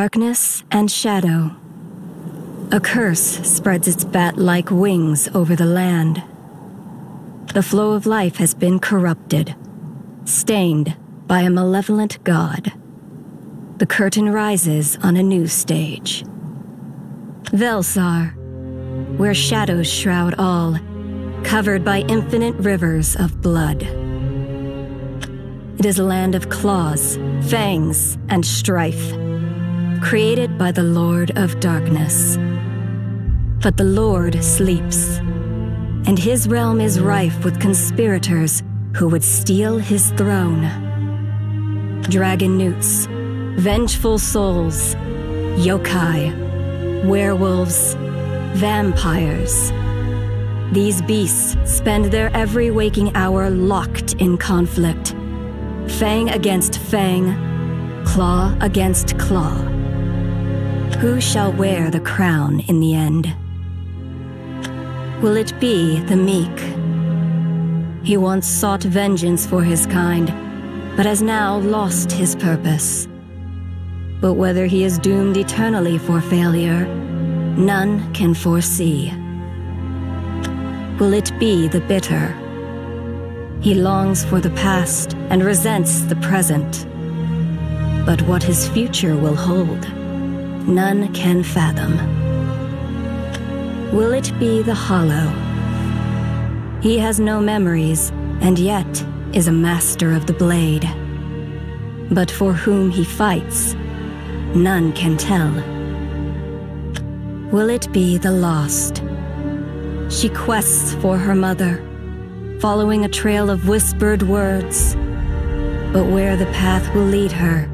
Darkness and shadow. A curse spreads its bat like wings over the land. The flow of life has been corrupted, stained by a malevolent god. The curtain rises on a new stage. Vellsar, where shadows shroud all, covered by infinite rivers of blood. It is a land of claws, fangs, and strife, created by the Lord of Darkness. But the Lord sleeps, and his realm is rife with conspirators who would steal his throne. Dragonewts, vengeful souls, yokai, werewolves, vampires. These beasts spend their every waking hour locked in conflict. Fang against fang, claw against claw. Who shall wear the crown in the end? Will it be the meek? He once sought vengeance for his kind, but has now lost his purpose. But whether he is doomed eternally for failure, none can foresee. Will it be the bitter? He longs for the past and resents the present. But what his future will hold, none can fathom. Will it be the hollow? He has no memories, and yet is a master of the blade. But for whom he fights, none can tell. Will it be the lost? She quests for her mother, following a trail of whispered words. But where the path will lead her,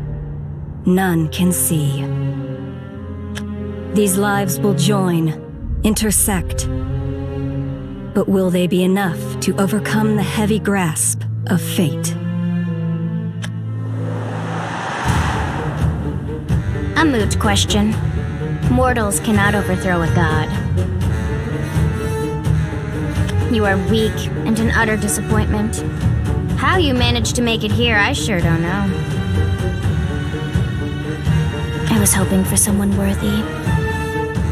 none can see. These lives will join, intersect. But will they be enough to overcome the heavy grasp of fate? A moot question. Mortals cannot overthrow a god. You are weak and an utter disappointment. How you managed to make it here, I sure don't know. I was hoping for someone worthy.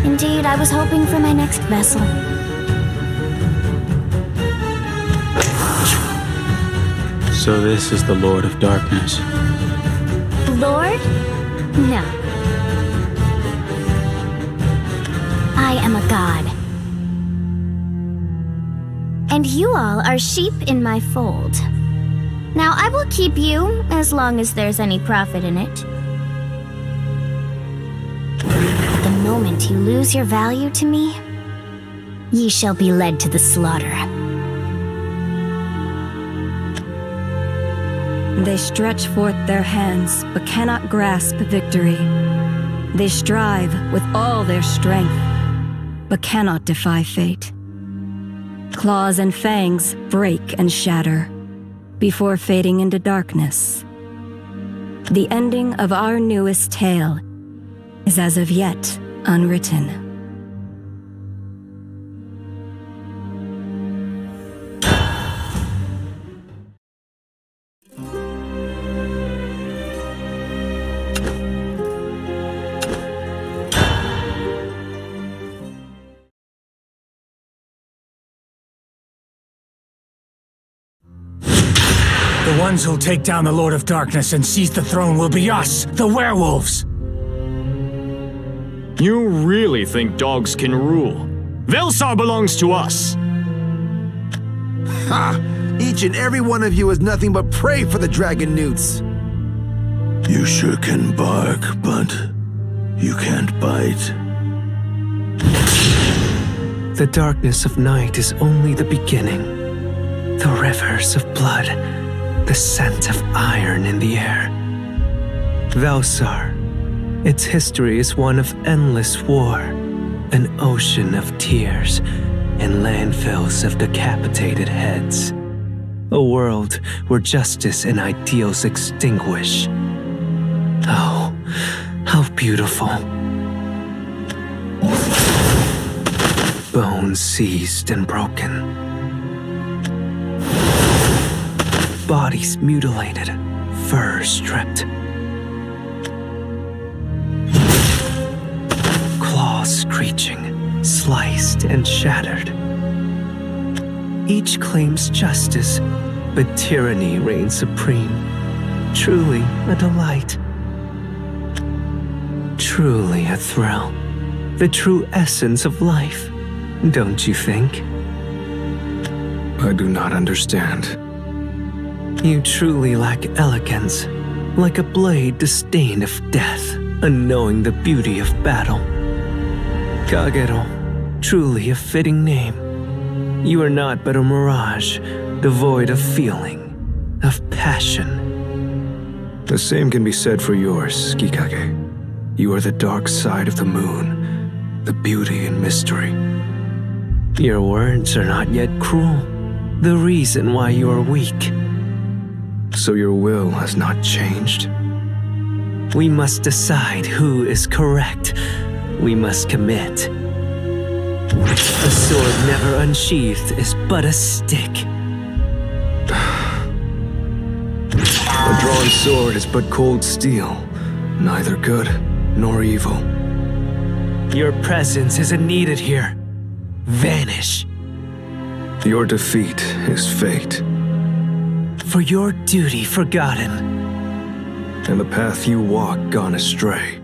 Indeed, I was hoping for my next vessel. So this is the Lord of Darkness. Lord? No. I am a god. And you all are sheep in my fold. Now I will keep you as long as there's any profit in it. Moment you lose your value to me, ye shall be led to the slaughter. They stretch forth their hands, but cannot grasp victory. They strive with all their strength, but cannot defy fate. Claws and fangs break and shatter before fading into darkness. The ending of our newest tale is as of yet unwritten. The ones who'll take down the Lord of Darkness and seize the throne will be us, the werewolves! You really think dogs can rule? Vellsar belongs to us! Ha! Each and every one of you is nothing but prey for the dragonewts. You sure can bark, but you can't bite. The darkness of night is only the beginning. The rivers of blood, the scent of iron in the air. Vellsar, its history is one of endless war, an ocean of tears, and landfills of decapitated heads. A world where justice and ideals extinguish. Oh, how beautiful. Bones seized and broken. Bodies mutilated, fur stripped. Screeching, sliced and shattered. Each claims justice, but tyranny reigns supreme. Truly a delight. Truly a thrill. The true essence of life, don't you think? I do not understand. You truly lack elegance, like a blade disdained of death, unknowing the beauty of battle. Kagero, truly a fitting name. You are not but a mirage, devoid of feeling, of passion. The same can be said for yours, Tsukikage. You are the dark side of the moon, the beauty and mystery. Your words are not yet cruel, the reason why you are weak. So your will has not changed? We must decide who is correct. We must commit. A sword never unsheathed is but a stick. A drawn sword is but cold steel, neither good nor evil. Your presence isn't needed here. Vanish. Your defeat is fate. For your duty forgotten. And the path you walk gone astray.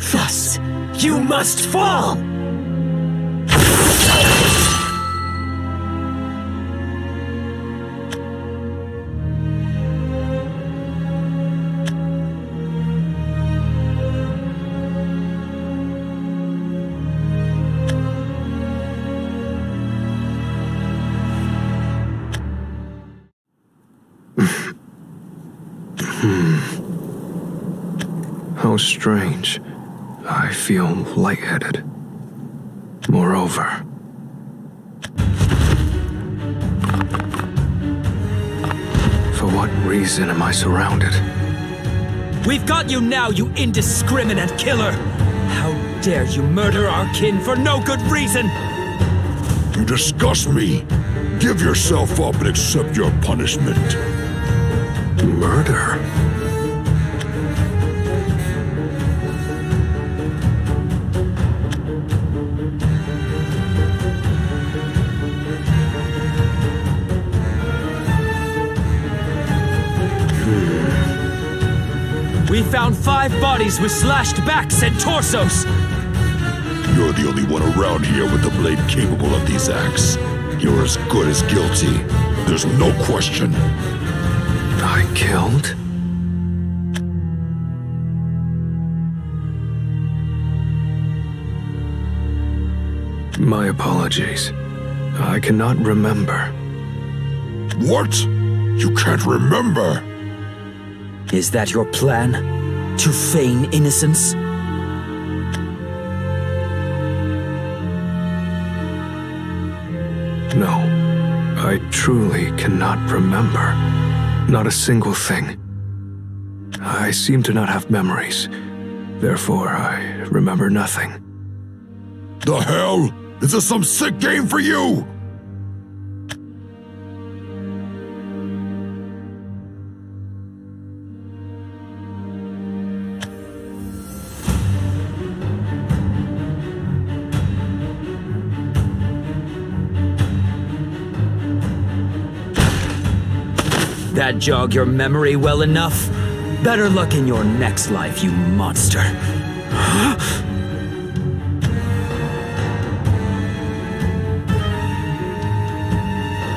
Thus, you must fall! Hmm. Hmm. How strange. I feel lightheaded. Moreover, for what reason am I surrounded? We've got you now, you indiscriminate killer! How dare you murder our kin for no good reason! You disgust me. Give yourself up and accept your punishment. Murder? Found five bodies with slashed backs and torsos! You're the only one around here with the blade capable of these acts. You're as good as guilty. There's no question. I killed? My apologies. I cannot remember. What? You can't remember? Is that your plan? To feign innocence? No, I truly cannot remember. Not a single thing. I seem to not have memories. Therefore, I remember nothing. The hell? Is this some sick game for you? Jog your memory well enough? Better luck in your next life, you monster.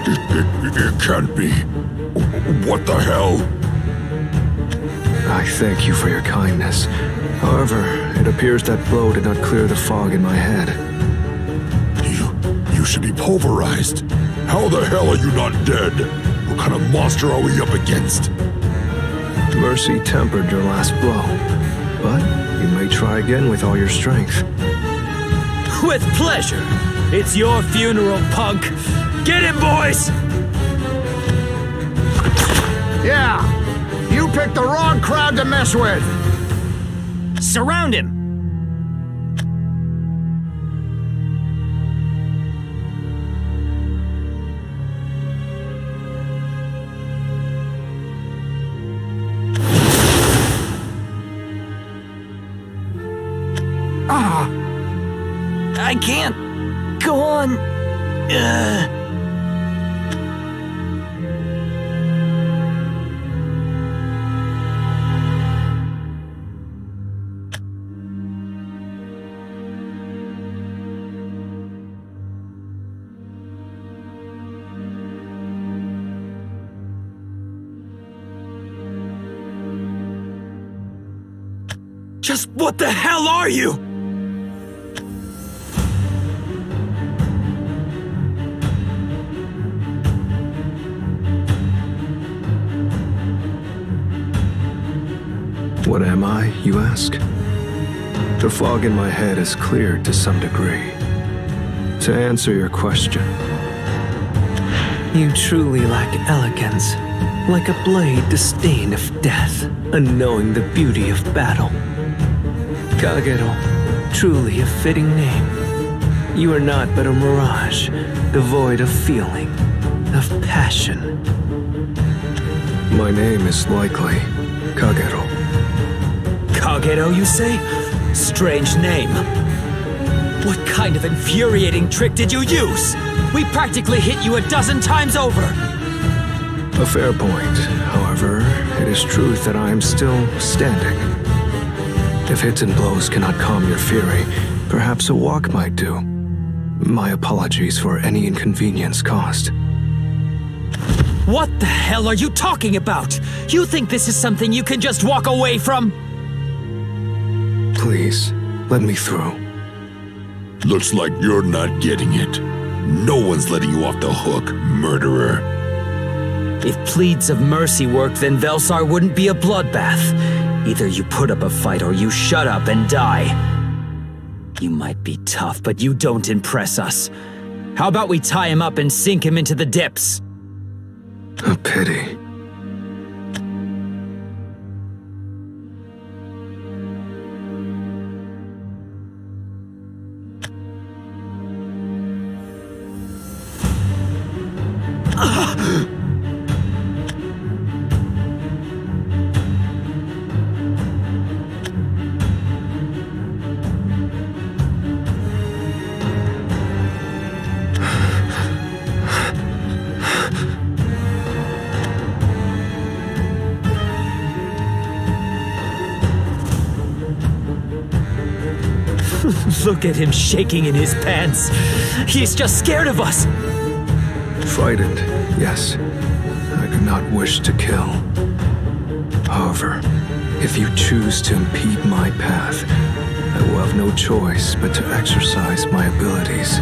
It, it can't be. What the hell? I thank you for your kindness. However, it appears that blow did not clear the fog in my head. You, you should be pulverized. How the hell are you not dead? What kind of monster are we up against? Mercy tempered your last blow, but you may try again with all your strength. With pleasure. It's your funeral, punk. Get him, boys! Yeah, you picked the wrong crowd to mess with. Surround him! Can't go on. Uh... Just what the hell are you? You ask? The fog in my head is cleared to some degree. To answer your question, you truly lack elegance, like a blade disdained of death, unknowing the beauty of battle. Kagero, truly a fitting name. You are not but a mirage, devoid of feeling, of passion. My name is likely Kagero. Kagero, you say? Strange name. What kind of infuriating trick did you use? We practically hit you a dozen times over. A fair point. However, it is truth that I am still standing. If hits and blows cannot calm your fury, perhaps a walk might do. My apologies for any inconvenience caused. What the hell are you talking about? You think this is something you can just walk away from? Please, let me through. Looks like you're not getting it. No one's letting you off the hook, murderer. If pleads of mercy worked, then Vellsar wouldn't be a bloodbath. Either you put up a fight or you shut up and die. You might be tough, but you don't impress us. How about we tie him up and sink him into the depths? A pity. Look at him shaking in his pants. He's just scared of us. Frightened, yes. I do not wish to kill. However, if you choose to impede my path, I will have no choice but to exercise my abilities.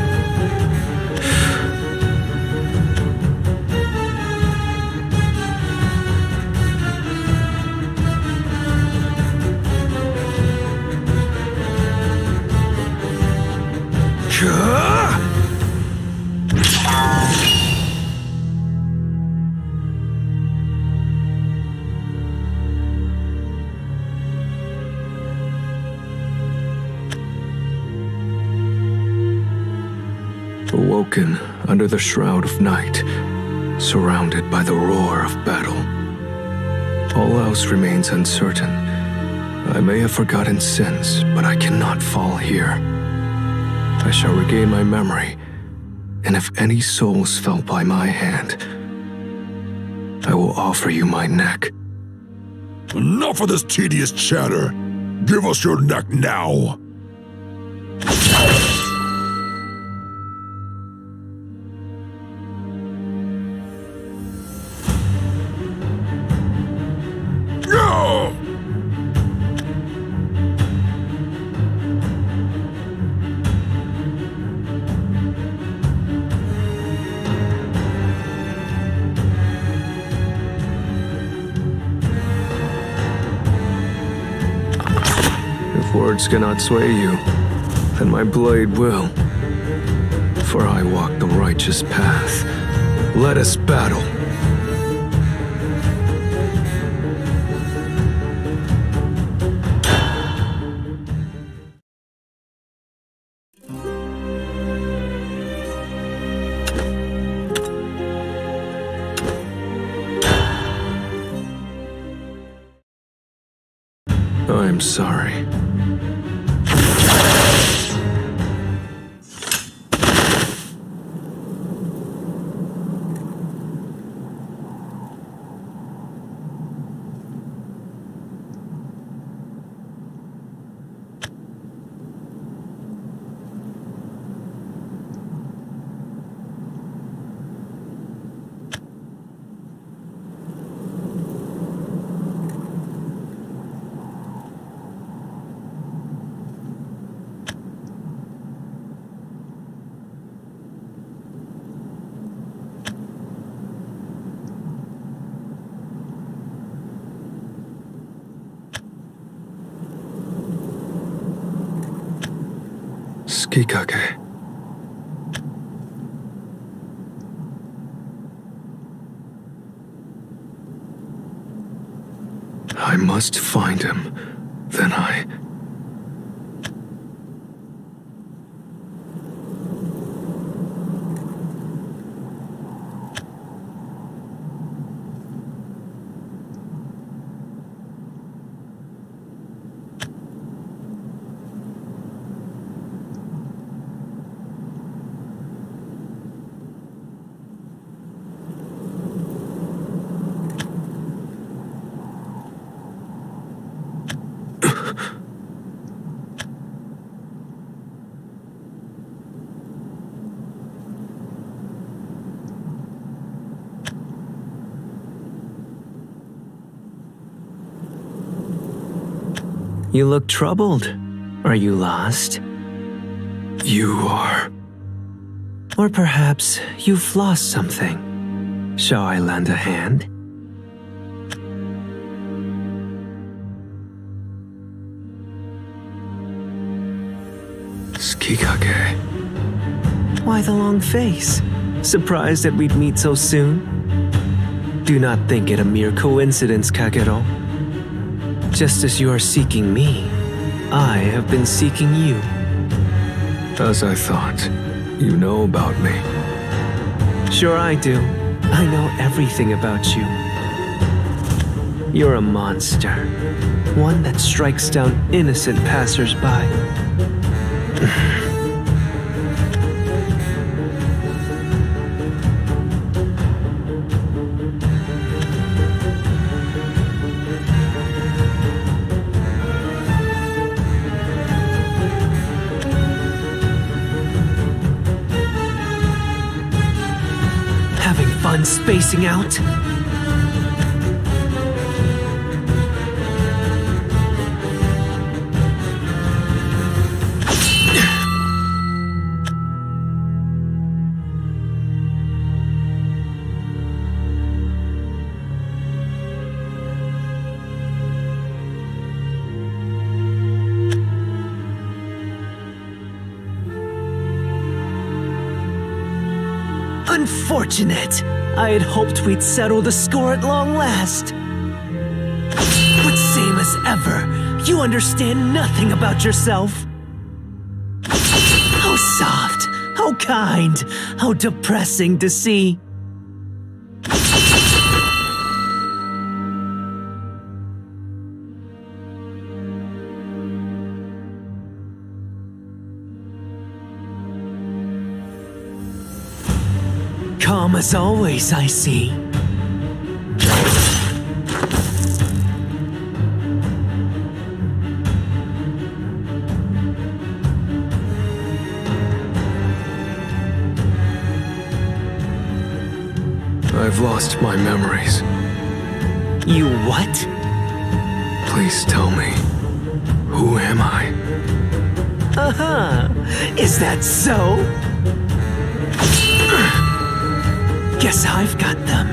Awoken under the shroud of night, surrounded by the roar of battle. All else remains uncertain. I may have forgotten sins, but I cannot fall here. I shall regain my memory, and if any souls fell by my hand, I will offer you my neck. Enough of this tedious chatter! Give us your neck now! Cannot sway you, then my blade will. For I walk the righteous path. Let us battle. Tsukikage. Eh? I must find him. Then I. You look troubled. Are you lost? You are. Or perhaps you've lost something. Shall I lend a hand? Tsukikage. Why the long face? Surprised that we'd meet so soon? Do not think it a mere coincidence, Kagero. Just as you are seeking me, I have been seeking you. As I thought, you know about me. Sure, I do. I know everything about you. You're a monster. One that strikes down innocent passersby. spacing out? Unfortunate. I had hoped we'd settle the score at long last. But same as ever, you understand nothing about yourself. How soft, how kind, how depressing to see. Calm as always, I see. I've lost my memories. You what? Please tell me. Who am I? Uh huh. Is that so? Guess I've got them.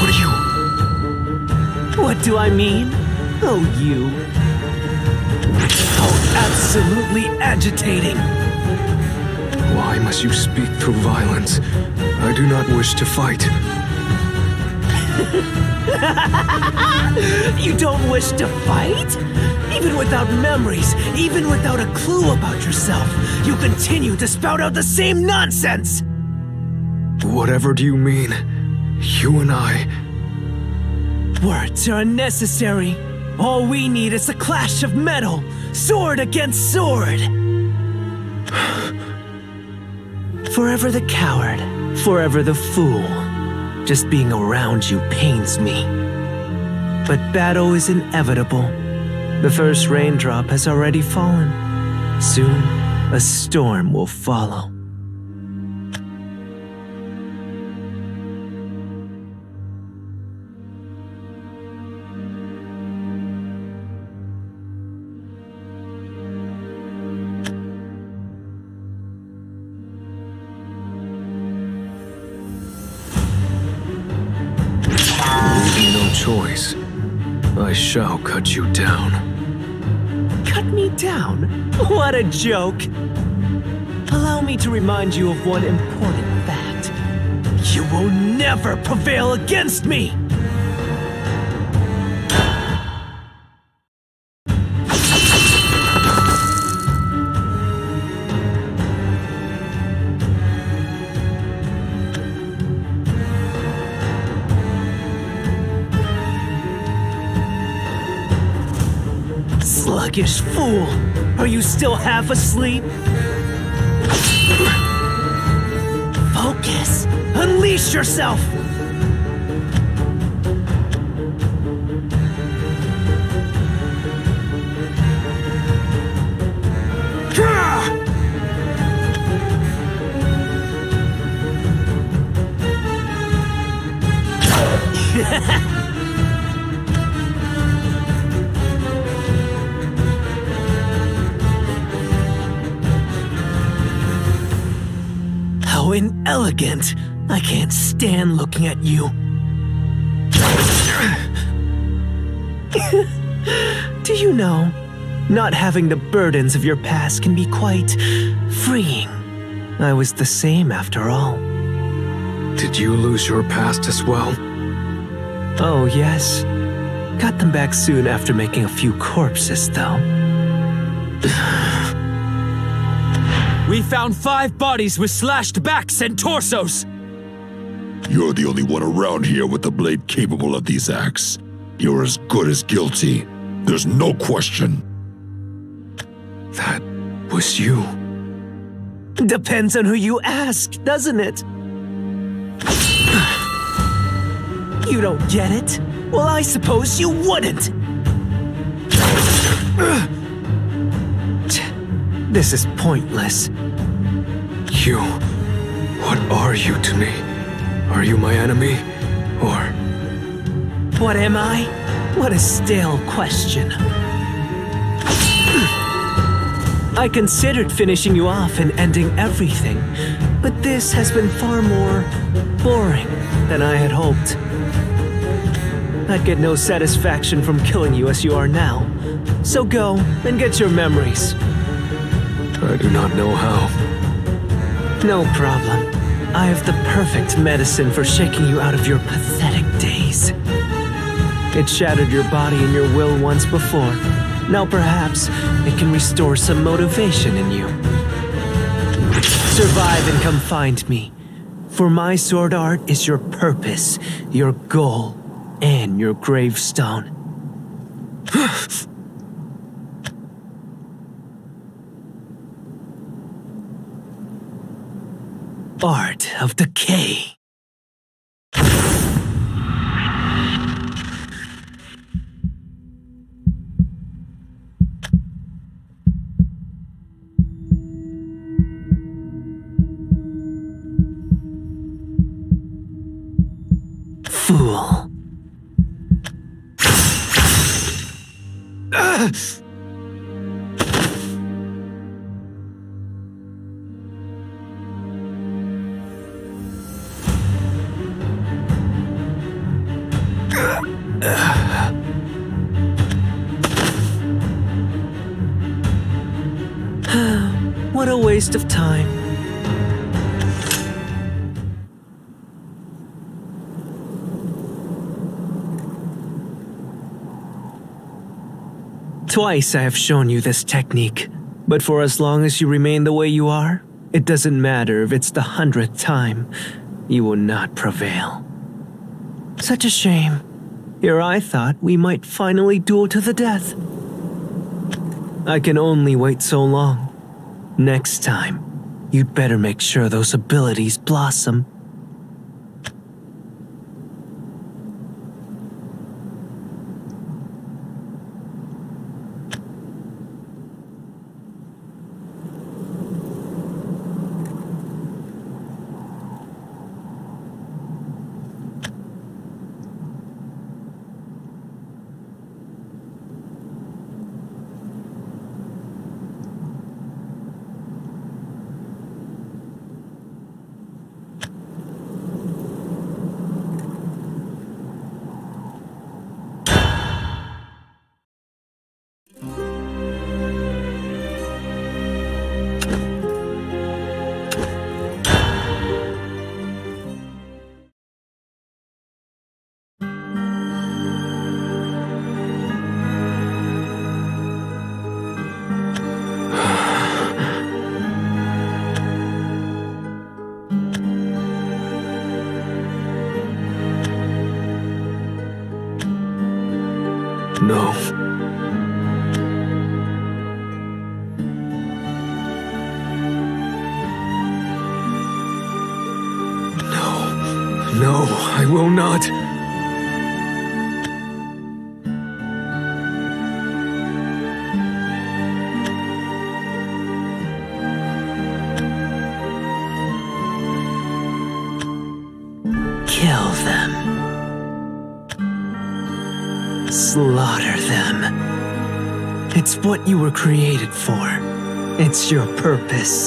What are you? What do I mean? Oh, you. How absolutely agitating. Why must you speak through violence? I do not wish to fight. You don't wish to fight? Even without memories, even without a clue about yourself, you continue to spout out the same nonsense! Whatever do you mean? You and I. Words are unnecessary. All we need is a clash of metal, sword against sword. Forever the coward, forever the fool. Just being around you pains me. But battle is inevitable. The first raindrop has already fallen. Soon, a storm will follow. Joke! Allow me to remind you of one important fact. You will never prevail against me! Sluggish fool! Are you still half asleep? Focus! Unleash yourself! Inelegant! I can't stand looking at you. Do you know, not having the burdens of your past can be quite freeing. I was the same after all. Did you lose your past as well? Oh, yes. Got them back soon after making a few corpses, though. We found five bodies with slashed backs and torsos! You're the only one around here with the blade capable of these acts. You're as good as guilty. There's no question. That was you. Depends on who you ask, doesn't it? You don't get it? Well, I suppose you wouldn't. This is pointless. You. What are you to me? Are you my enemy? Or. What am I? What a stale question. I considered finishing you off and ending everything, but this has been far more boring than I had hoped. I'd get no satisfaction from killing you as you are now. So go and get your memories. I do not know how. No problem. I have the perfect medicine for shaking you out of your pathetic days. It shattered your body and your will once before. Now perhaps it can restore some motivation in you. Survive and come find me. For my sword art is your purpose, your goal, and your gravestone. Art of Decay. Fool. Twice I have shown you this technique, but for as long as you remain the way you are, it doesn't matter if it's the hundredth time, you will not prevail. Such a shame. Here I thought we might finally duel to the death. I can only wait so long. Next time, you'd better make sure those abilities blossom. What you were created for. It's your purpose.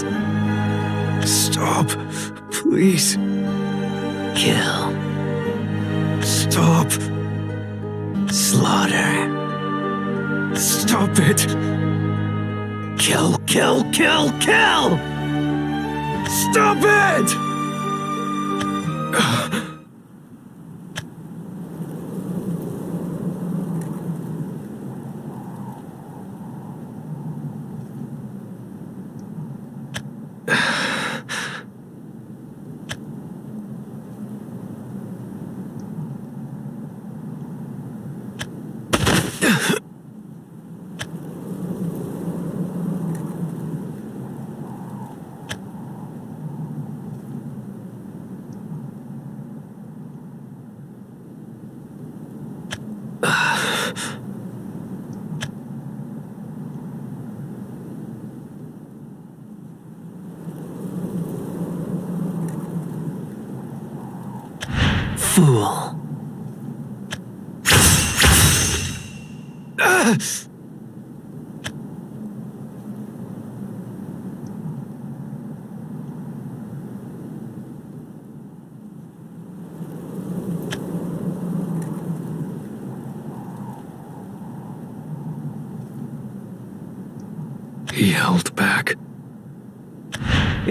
Stop. Please. Kill. Stop. Slaughter. Stop it. Kill, kill, kill, kill! Stop it! Fool. He held back.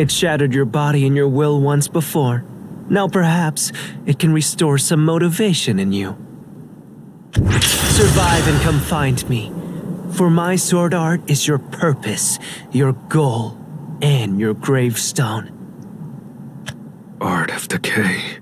It shattered your body and your will once before. Now perhaps it can restore some motivation in you. Survive and come find me. For my sword art is your purpose, your goal, and your gravestone. Art of decay.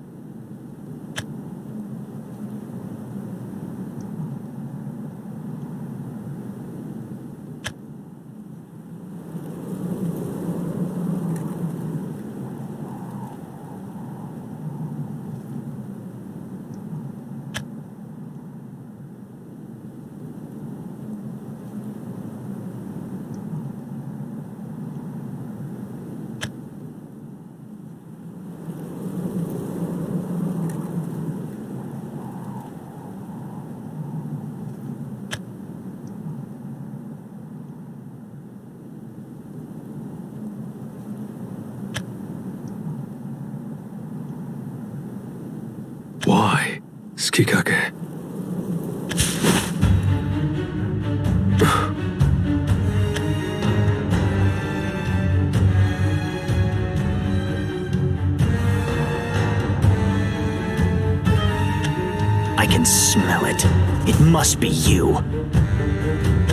I can smell it. It must be you.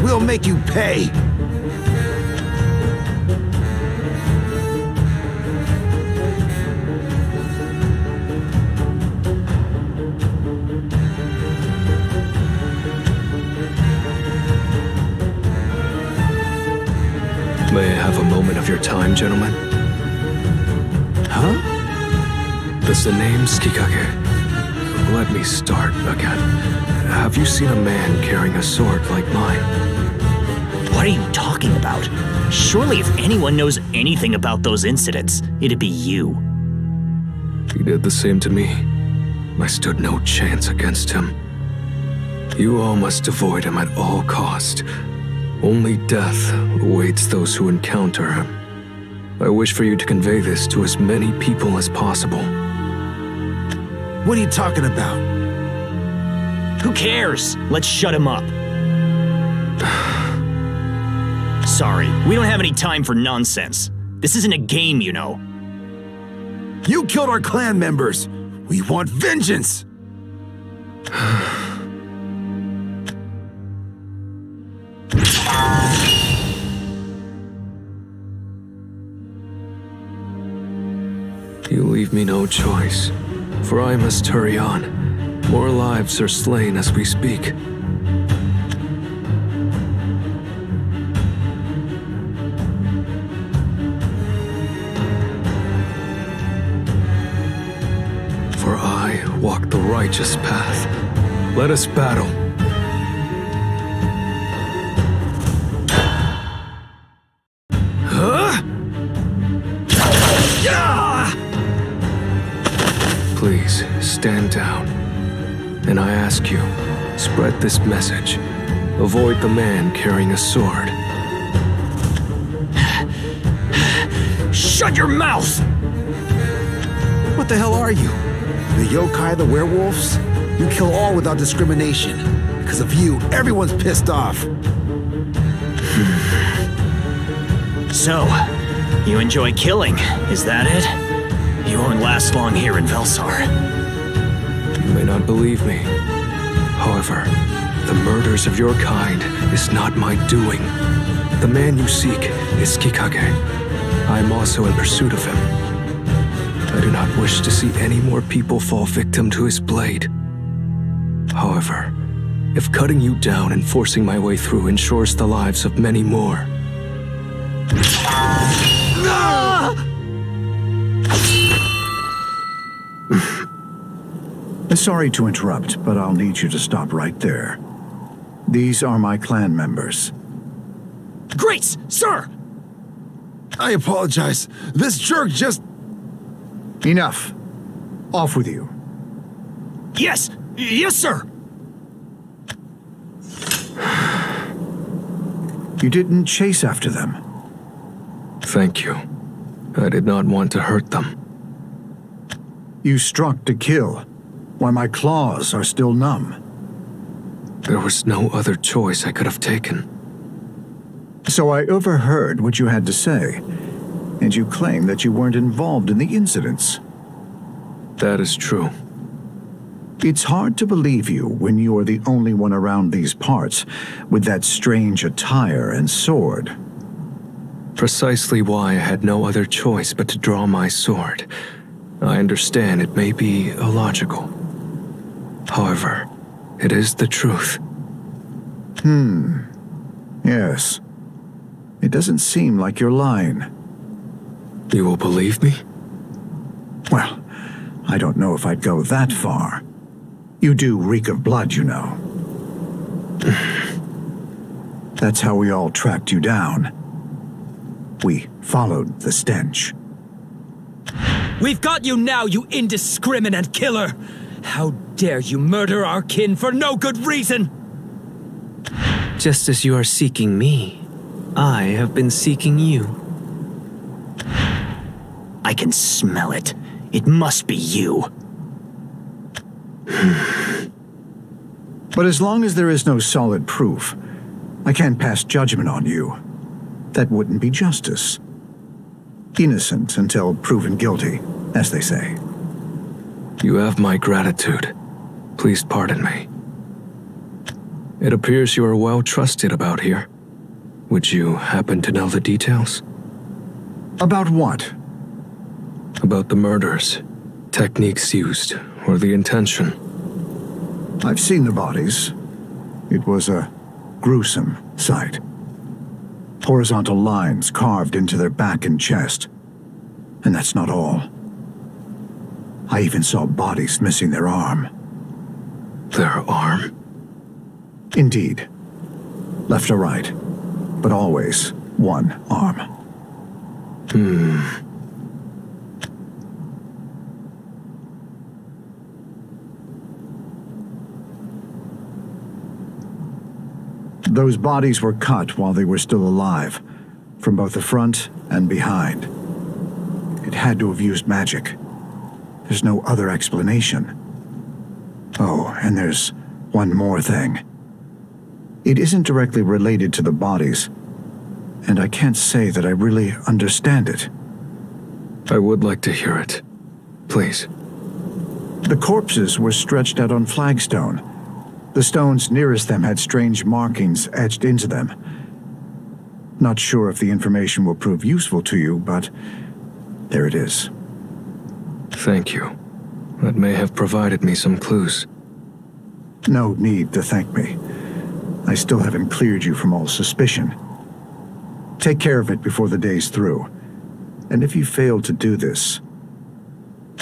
We'll make you pay. May I have a moment of your time, gentlemen? Huh? Does the name Tsukikage? Let me start again. Have you seen a man carrying a sword like mine? What are you talking about? Surely if anyone knows anything about those incidents, it'd be you. He did the same to me. I stood no chance against him. You all must avoid him at all cost. Only death awaits those who encounter him. I wish for you to convey this to as many people as possible. What are you talking about? Who cares? Let's shut him up. Sorry, we don't have any time for nonsense. This isn't a game, you know. You killed our clan members. We want vengeance. You leave me no choice, for I must hurry on. More lives are slain as we speak. For I walk the righteous path. Let us battle. Stand down. And I ask you, spread this message. Avoid the man carrying a sword. Shut your mouth! What the hell are you? The yokai, the werewolves? You kill all without discrimination. Because of you, everyone's pissed off. So, you enjoy killing, is that it? You won't last long here in Vellsar. Not believe me. However, the murders of your kind is not my doing. The man you seek is Tsukikage. I am also in pursuit of him. I do not wish to see any more people fall victim to his blade. However, if cutting you down and forcing my way through ensures the lives of many more, ah! Sorry to interrupt, but I'll need you to stop right there. These are my clan members. Greitz, sir! I apologize. This jerk just. Enough. Off with you. Yes! Yes, sir! You didn't chase after them. thank you. I did not want to hurt them. You struck to kill, while my claws are still numb. There was no other choice I could have taken. So I overheard what you had to say, and you claim that you weren't involved in the incidents. That is true. It's hard to believe you when you are the only one around these parts with that strange attire and sword. Precisely why I had no other choice but to draw my sword. I understand it may be illogical. However, it is the truth. Hmm. Yes. It doesn't seem like you're lying. You will believe me? Well, I don't know if I'd go that far. You do reek of blood, you know. That's how we all tracked you down. We followed the stench. We've got you now, you indiscriminate killer! How dare you murder our kin for no good reason! Just as you are seeking me, I have been seeking you. I can smell it. It must be you. But as long as there is no solid proof, I can't pass judgment on you. That wouldn't be justice. Innocent until proven guilty, as they say. You have my gratitude. Please pardon me. It appears you are well trusted about here. Would you happen to know the details? About what? About the murders, techniques used, or the intention. I've seen the bodies. It was a gruesome sight. Horizontal lines carved into their back and chest. And that's not all. I even saw bodies missing their arm. Their arm? Indeed. Left or right, but always one arm. Hmm. Those bodies were cut while they were still alive, from both the front and behind. It had to have used magic. There's no other explanation. Oh, and there's one more thing. It isn't directly related to the bodies, and I can't say that I really understand it. I would like to hear it. Please. The corpses were stretched out on flagstone. The stones nearest them had strange markings etched into them. Not sure if the information will prove useful to you, but there it is. Thank you. That may have provided me some clues. No need to thank me. I still haven't cleared you from all suspicion. Take care of it before the day's through. And if you fail to do this,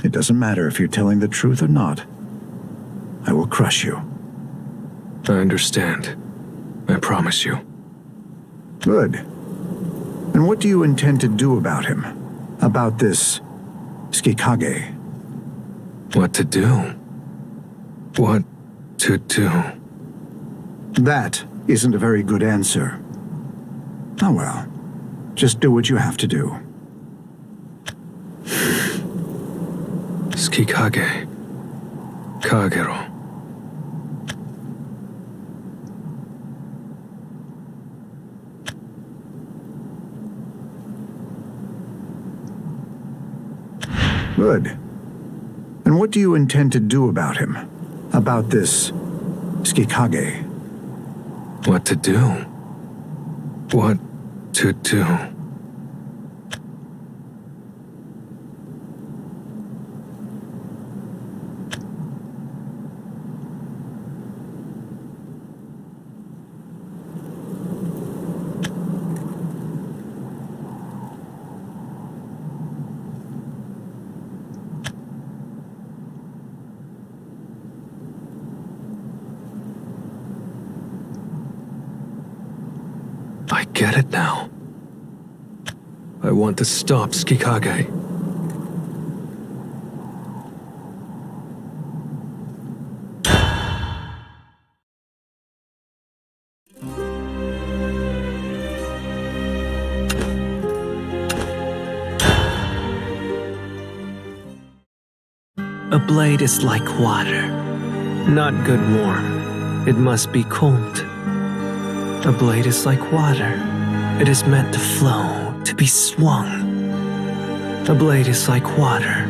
It doesn't matter if you're telling the truth or not. I will crush you. I understand. I promise you. Good. And what do you intend to do about him? About this Tsukikage? What to do? What to do? That isn't a very good answer. Oh well. Just do what you have to do. Tsukikage. Kagero. Good. And what do you intend to do about him? About this Tsukikage? What to do? What to do? I get it now. I want to stop Tsukikage. A blade is like water. Not good warm. It must be cold. A blade is like water. It is meant to flow, to be swung. The blade is like water.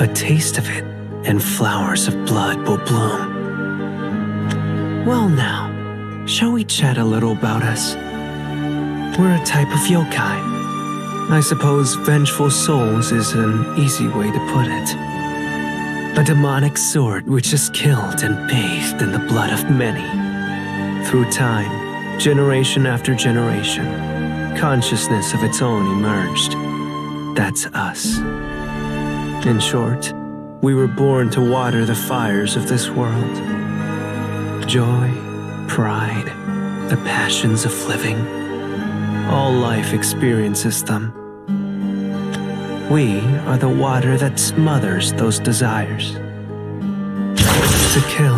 A taste of it, and flowers of blood will bloom. Well, now, shall we chat a little about us? We're a type of yokai. I suppose vengeful souls is an easy way to put it. A demonic sword which is killed and bathed in the blood of many. Through time, generation after generation, consciousness of its own emerged. That's us. In short, we were born to water the fires of this world. Joy, pride, the passions of living. All life experiences them. We are the water that smothers those desires. To kill.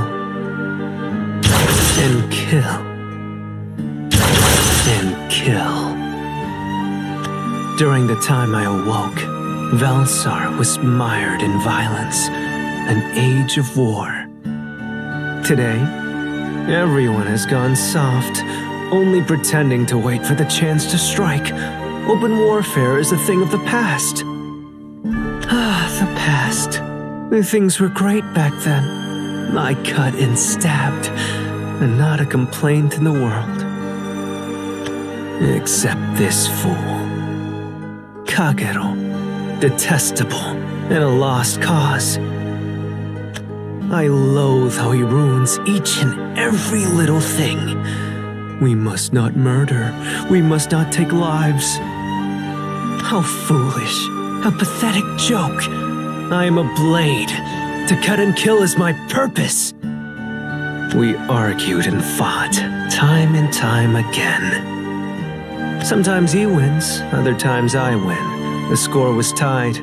And kill. During the time I awoke, Vellsar was mired in violence, an age of war. Today, everyone has gone soft, only pretending to wait for the chance to strike. Open warfare is a thing of the past. Ah, the past. Things were great back then. I cut and stabbed, and not a complaint in the world. Except this fool. Kagero. Detestable, and a lost cause. I loathe how he ruins each and every little thing. We must not murder. We must not take lives. How foolish. A pathetic joke. I am a blade. To cut and kill is my purpose. We argued and fought, time and time again. Sometimes he wins, other times I win. The score was tied.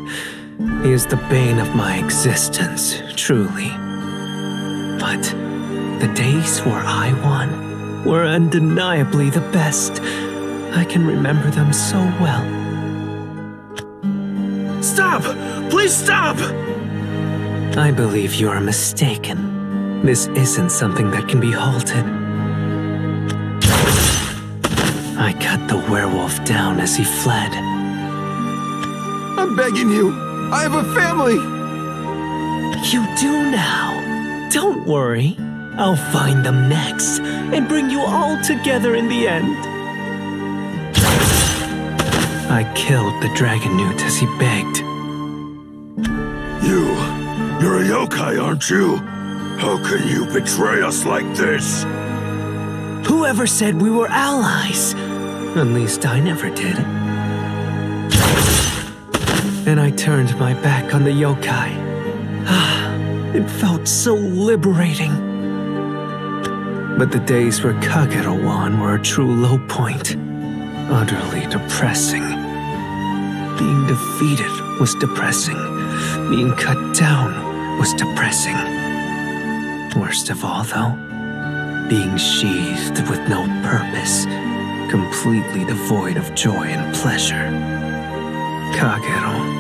He is the bane of my existence, truly. But the days where I won were undeniably the best. I can remember them so well. Stop! Please stop! I believe you are mistaken. This isn't something that can be halted. I cut the werewolf down as he fled. Begging you. I have a family. You do now. Don't worry. I'll find them next and bring you all together in the end. I killed the dragonewt as he begged. You, you're a yokai, aren't you? How can you betray us like this? Whoever said we were allies? At least I never did. And I turned my back on the yokai. Ah, it felt so liberating. But the days where Kagero won were a true low point, utterly depressing. Being defeated was depressing. Being cut down was depressing. Worst of all, though, being sheathed with no purpose, completely devoid of joy and pleasure. Kagero,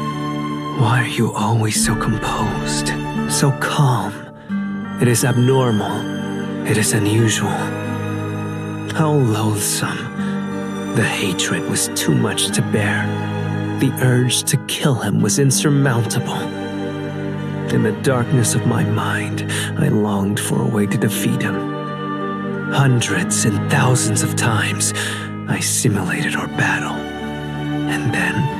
why are you always so composed, so calm? It is abnormal. It is unusual. How loathsome. The hatred was too much to bear. The urge to kill him was insurmountable. In the darkness of my mind, I longed for a way to defeat him. Hundreds and thousands of times, I simulated our battle. And then,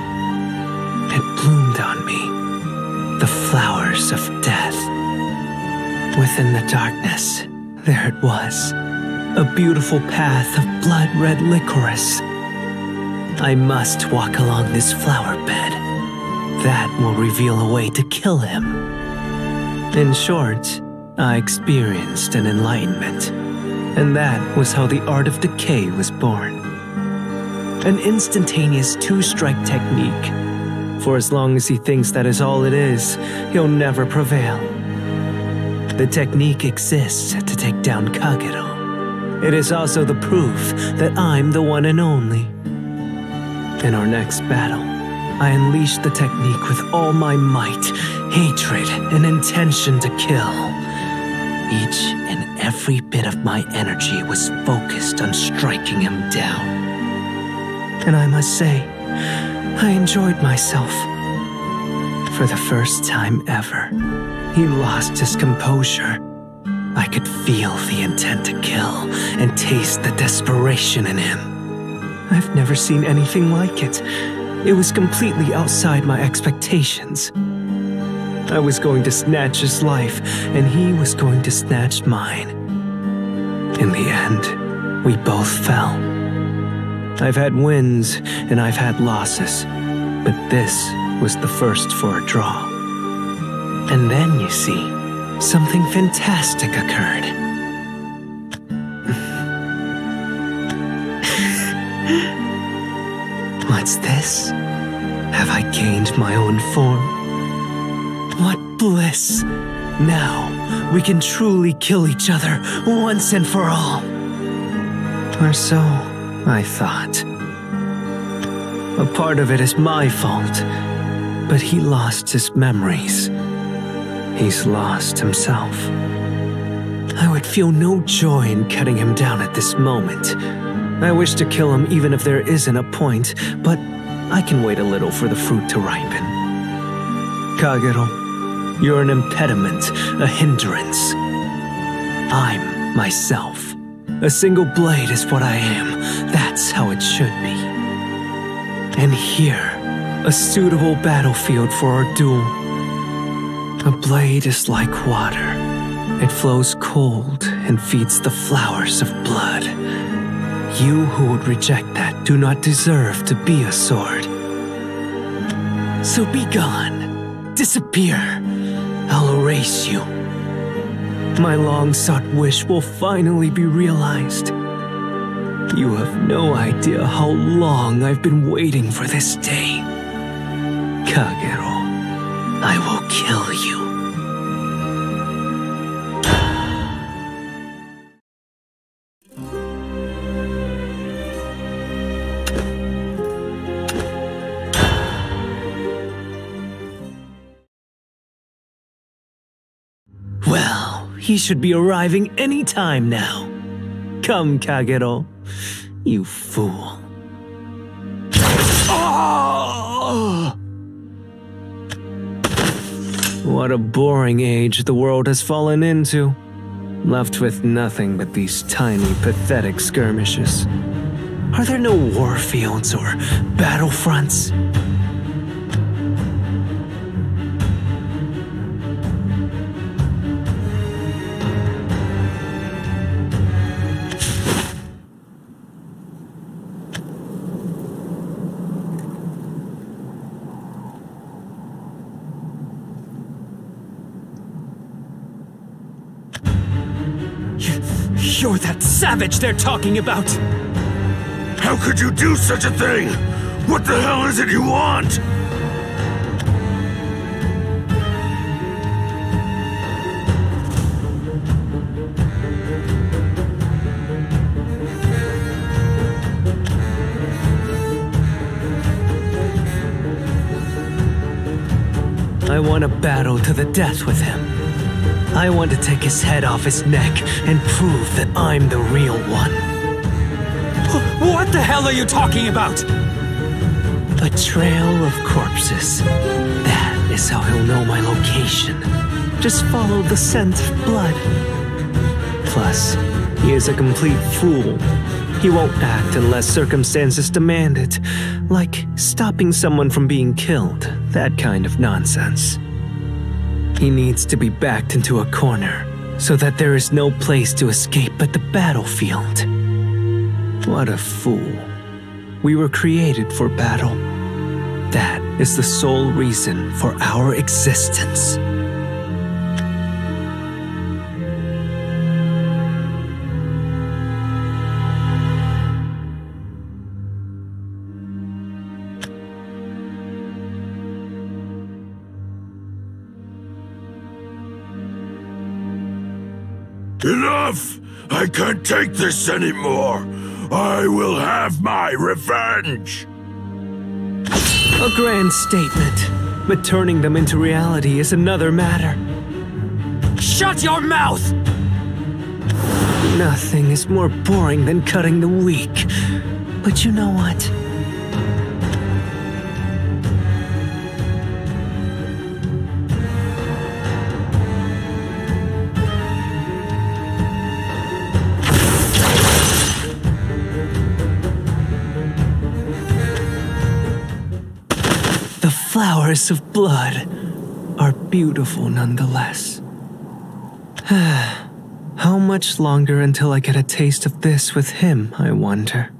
flowers of death. Within the darkness, there it was. A beautiful path of blood red lycoris. I must walk along this flower bed. That will reveal a way to kill him. In short, I experienced an enlightenment. And that was how the art of decay was born. An instantaneous two strike technique. For as long as he thinks that is all it is, he'll never prevail. The technique exists to take down Kagero. It is also the proof that I'm the one and only. In our next battle, I unleashed the technique with all my might, hatred, and intention to kill. Each and every bit of my energy was focused on striking him down. And I must say, I enjoyed myself. For the first time ever, he lost his composure. I could feel the intent to kill and taste the desperation in him. I've never seen anything like it. It was completely outside my expectations. I was going to snatch his life, and he was going to snatch mine. In the end, we both fell. I've had wins and I've had losses, but this was the first for a draw. And then, you see, something fantastic occurred. What's this? Have I gained my own form? What bliss! Now we can truly kill each other once and for all. Or so I thought. A part of it is my fault, but he lost his memories. He's lost himself. I would feel no joy in cutting him down at this moment. I wish to kill him even if there isn't a point, but I can wait a little for the fruit to ripen. Kagero, you're an impediment, a hindrance. I'm myself. A single blade is what I am. That's how it should be. And here, a suitable battlefield for our duel. A blade is like water. It flows cold and feeds the flowers of blood. You who would reject that do not deserve to be a sword. So be gone. Disappear. I'll erase you. My long sought wish will finally be realized. You have no idea how long I've been waiting for this day. Kagero, I will kill you. He should be arriving any time now. Come, Kagero. You fool. Ah! What a boring age the world has fallen into. Left with nothing but these tiny, pathetic skirmishes. Are there no war fields or battlefronts? You're savage they're talking about! How could you do such a thing? What the hell is it you want? I want to battle to the death with him. I want to take his head off his neck and prove that I'm the real one. What the hell are you talking about? A trail of corpses. That is how he'll know my location. Just follow the scent of blood. Plus, he is a complete fool. He won't act unless circumstances demand it, like stopping someone from being killed, that kind of nonsense. He needs to be backed into a corner so that there is no place to escape but the battlefield. What a fool. We were created for battle. That is the sole reason for our existence. Take this anymore! I will have my revenge! A grand statement, but turning them into reality is another matter. Shut your mouth! Nothing is more boring than cutting the weak. But you know what? Flowers of blood are beautiful nonetheless. How much longer until I get a taste of this with him, I wonder?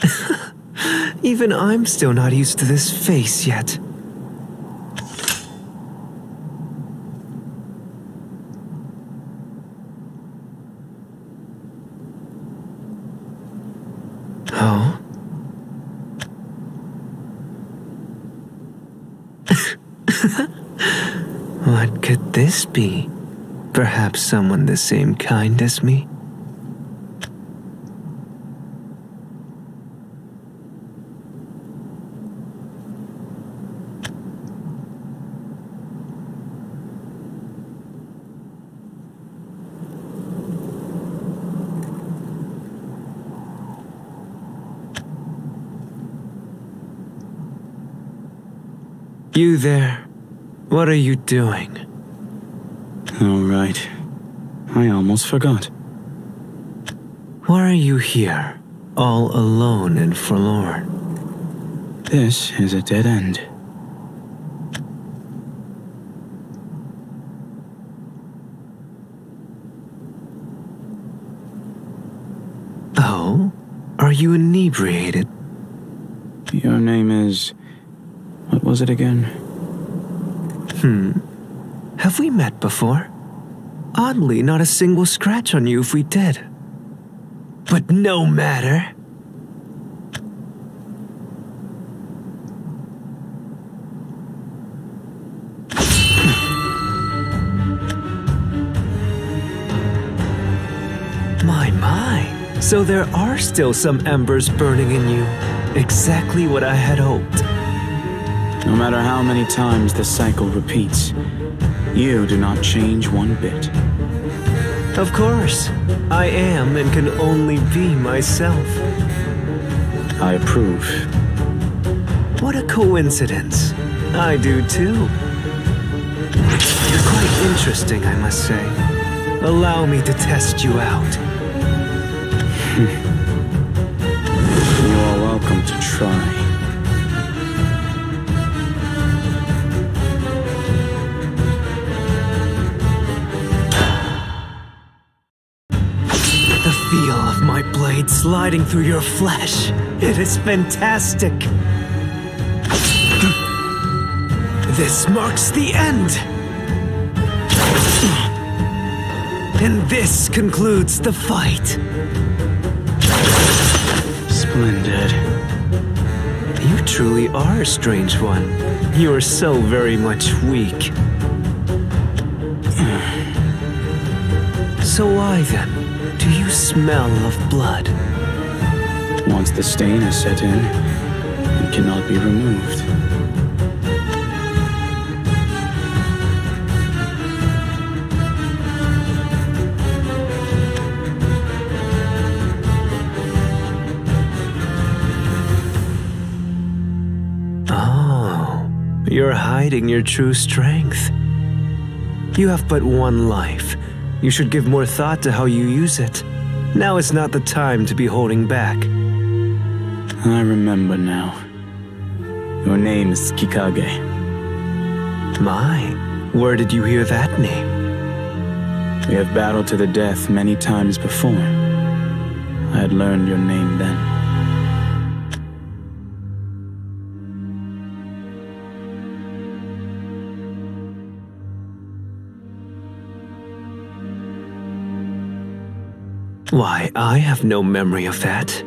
Even I'm still not used to this face yet. Oh? what could this be? Perhaps someone the same kind as me? You there. What are you doing? All right. I almost forgot. Why are you here, all alone and forlorn? This is a dead end. Oh? Are you inebriated? Your name is. What was it again? Hmm. Have we met before? Oddly, not a single scratch on you if we did. But no matter. My, my. So there are still some embers burning in you. Exactly what I had hoped. No matter how many times the cycle repeats, you do not change one bit. Of course. I am and can only be myself. I approve. What a coincidence. I do too. You're quite interesting, I must say. Allow me to test you out. Through your flesh. It is fantastic. This marks the end. And this concludes the fight. Splendid. You truly are a strange one. You are so very much weak. So why then do you smell of blood? Once the stain is set in, it cannot be removed. Oh, you're hiding your true strength. You have but one life. You should give more thought to how you use it. Now is not the time to be holding back. I remember now. Your name is Tsukikage. My, where did you hear that name? We have battled to the death many times before. I had learned your name then. Why, I have no memory of that.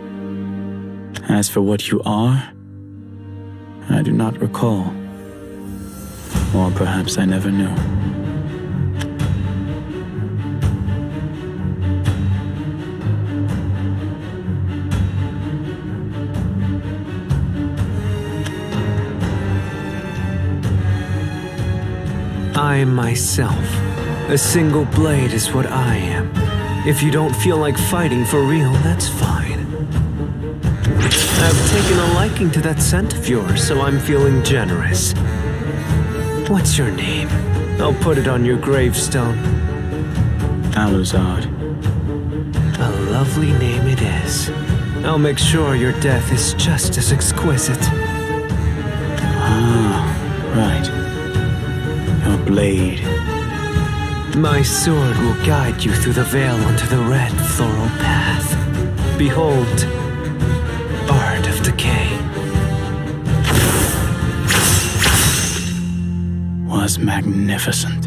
As for what you are, I do not recall. Or perhaps I never knew. I am myself. A single blade is what I am. If you don't feel like fighting for real, that's fine. I've taken a liking to that scent of yours, so I'm feeling generous. What's your name? I'll put it on your gravestone. Aluzard. A lovely name it is. I'll make sure your death is just as exquisite. Ah, right. Your blade. My sword will guide you through the veil onto the red floral path. Behold, Was magnificent.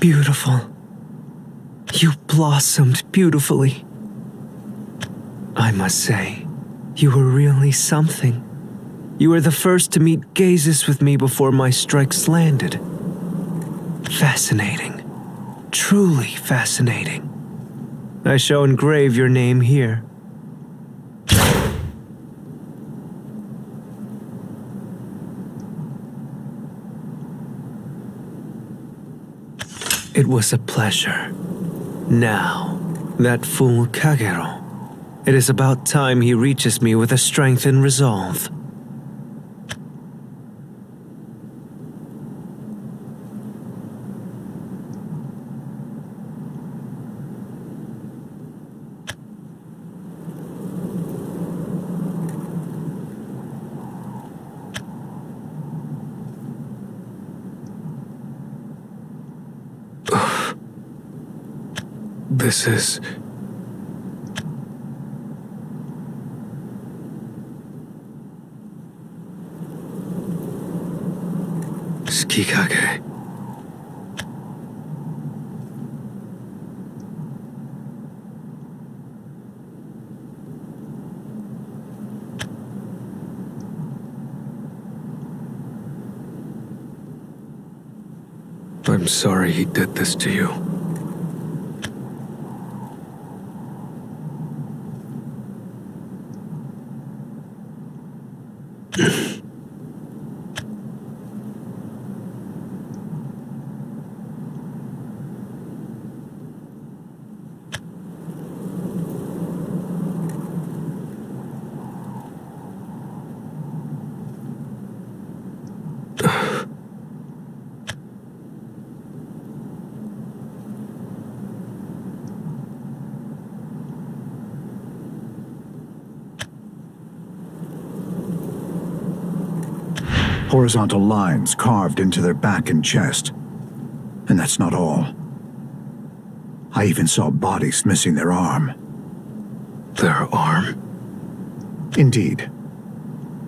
Beautiful. You blossomed beautifully. I must say, you were really something. You were the first to meet gazes with me before my strikes landed. Fascinating. Truly fascinating. I shall engrave your name here. It was a pleasure. Now, that fool Kagero. It is about time he reaches me with a strength and resolve. Is. Tsukikage. I'm sorry he did this to you. Horizontal lines carved into their back and chest. And that's not all. I even saw bodies missing their arm. Their arm? Indeed.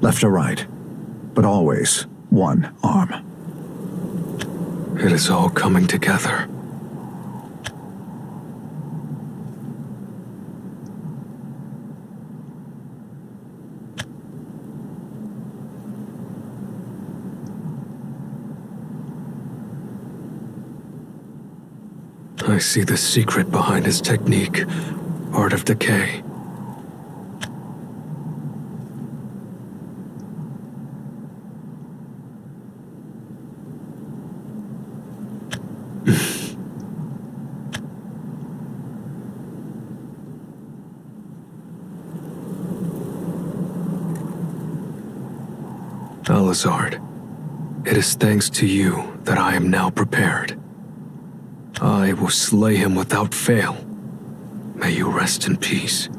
Left or right, but always one arm. It is all coming together. I see the secret behind his technique, Art of Decay. Aluzard, it is thanks to you that I am now prepared. I will slay him without fail. May you rest in peace.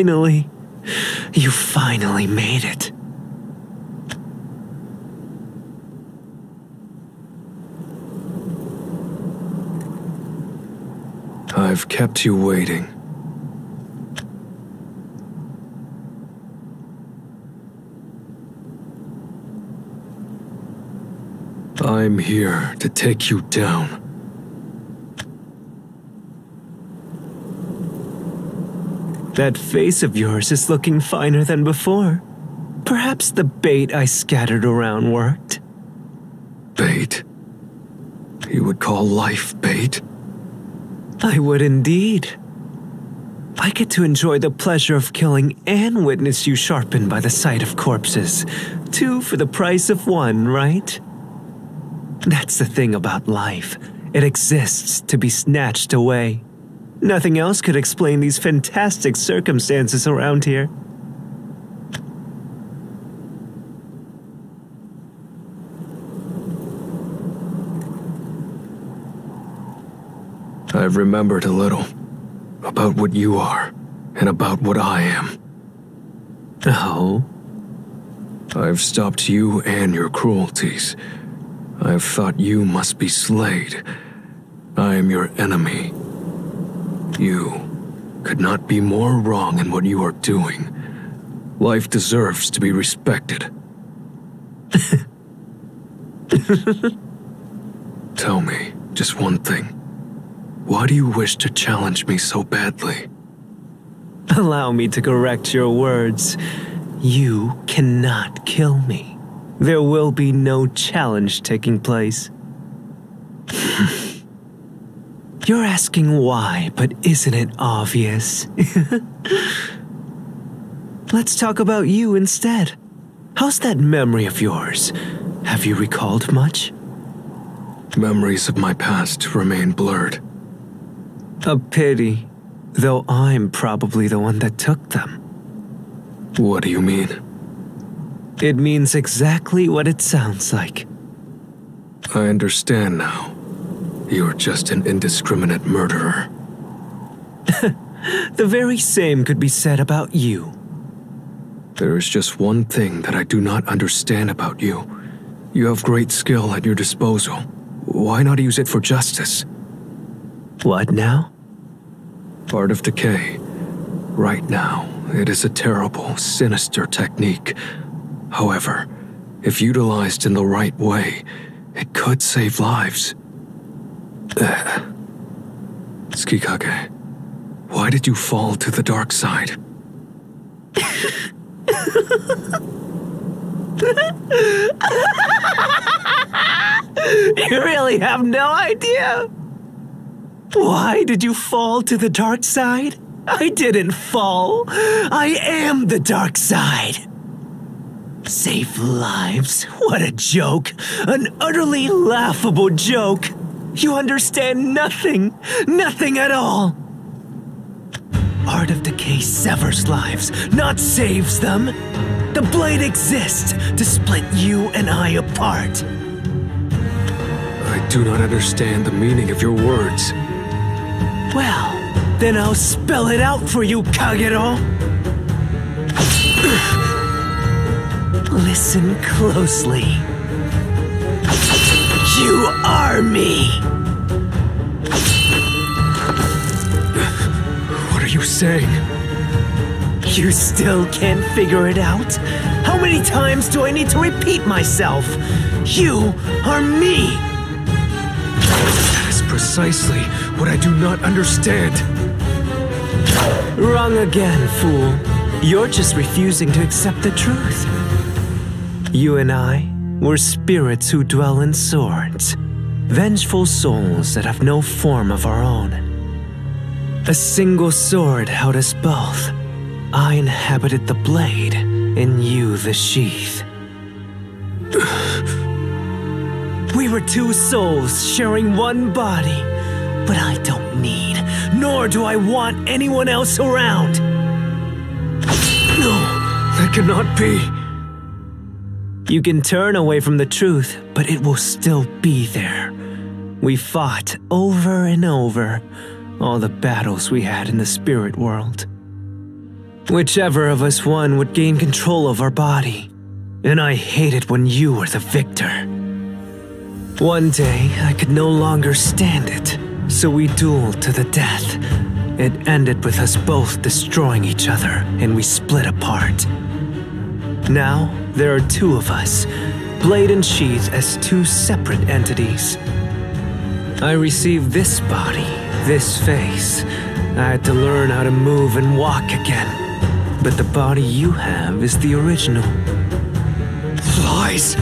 Finally. You finally made it. I've kept you waiting. I'm here to take you down. That face of yours is looking finer than before. Perhaps the bait I scattered around worked. Bait? You would call life bait? I would indeed. I get to enjoy the pleasure of killing and witness you sharpened by the sight of corpses. Two for the price of one, right? That's the thing about life. It exists to be snatched away. Nothing else could explain these fantastic circumstances around here. I've remembered a little about what you are and about what I am. Oh? I've stopped you and your cruelties. I've thought you must be slayed. I am your enemy. You could not be more wrong in what you are doing. Life deserves to be respected. Tell me just one thing. Why do you wish to challenge me so badly? Allow me to correct your words. You cannot kill me. There will be no challenge taking place. You're asking why, but isn't it obvious? Let's talk about you instead. How's that memory of yours? Have you recalled much? Memories of my past remain blurred. A pity, though I'm probably the one that took them. What do you mean? It means exactly what it sounds like. I understand now. You're just an indiscriminate murderer. the very same could be said about you. There is just one thing that I do not understand about you. You have great skill at your disposal. Why not use it for justice? What now? Art of Decay. Right now, it is a terrible, sinister technique. However, if utilized in the right way, it could save lives. Tsukikage, why did you fall to the dark side? you really have no idea. Why did you fall to the dark side? I didn't fall. I am the dark side. Save lives? What a joke. An utterly laughable joke. You understand nothing. Nothing at all. Art of Decay severs lives, not saves them. The blade exists to split you and I apart. I do not understand the meaning of your words. Well, then I'll spell it out for you, Kagero. Listen closely. You are me. What are you saying? You still can't figure it out? How many times do I need to repeat myself? You are me. That is precisely what I do not understand. Wrong again, fool. You're just refusing to accept the truth. You and I were spirits who dwell in swords, vengeful souls that have no form of our own. A single sword held us both. I inhabited the blade, and you the sheath. we were two souls sharing one body, but I don't need, nor do I want anyone else around. No, that cannot be. You can turn away from the truth, but it will still be there. We fought over and over all the battles we had in the spirit world. Whichever of us won would gain control of our body, and I hated when you were the victor. One day, I could no longer stand it, so we dueled to the death. It ended with us both destroying each other, and we split apart. Now, there are two of us, blade and sheath as two separate entities. I received this body, this face. I had to learn how to move and walk again. But the body you have is the original. Lies!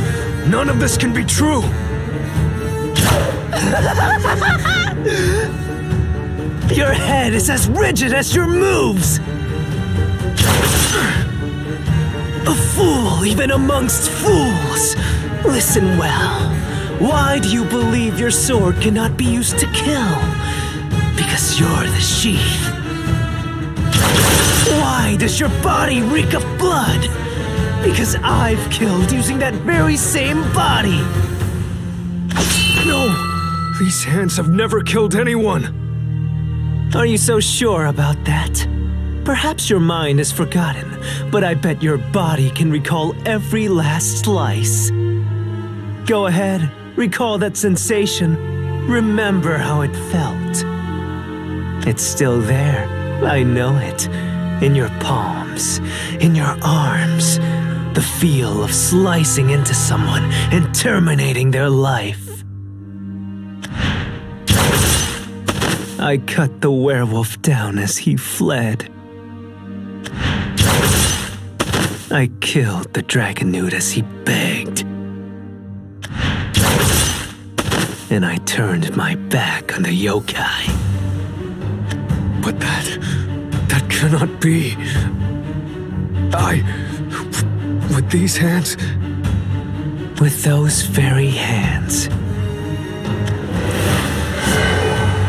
None of this can be true! your head is as rigid as your moves! A fool even amongst fools! Listen well. Why do you believe your sword cannot be used to kill? Because you're the sheath. Why does your body reek of blood? Because I've killed using that very same body. No! These hands have never killed anyone! Are you so sure about that? Perhaps your mind is forgotten, but I bet your body can recall every last slice. Go ahead, recall that sensation. Remember how it felt. It's still there. I know it. In your palms, in your arms. The feel of slicing into someone and terminating their life. I cut the werewolf down as he fled. I killed the Dragonewt as he begged. And I turned my back on the yokai. But that. that cannot be. I. with these hands. With those very hands.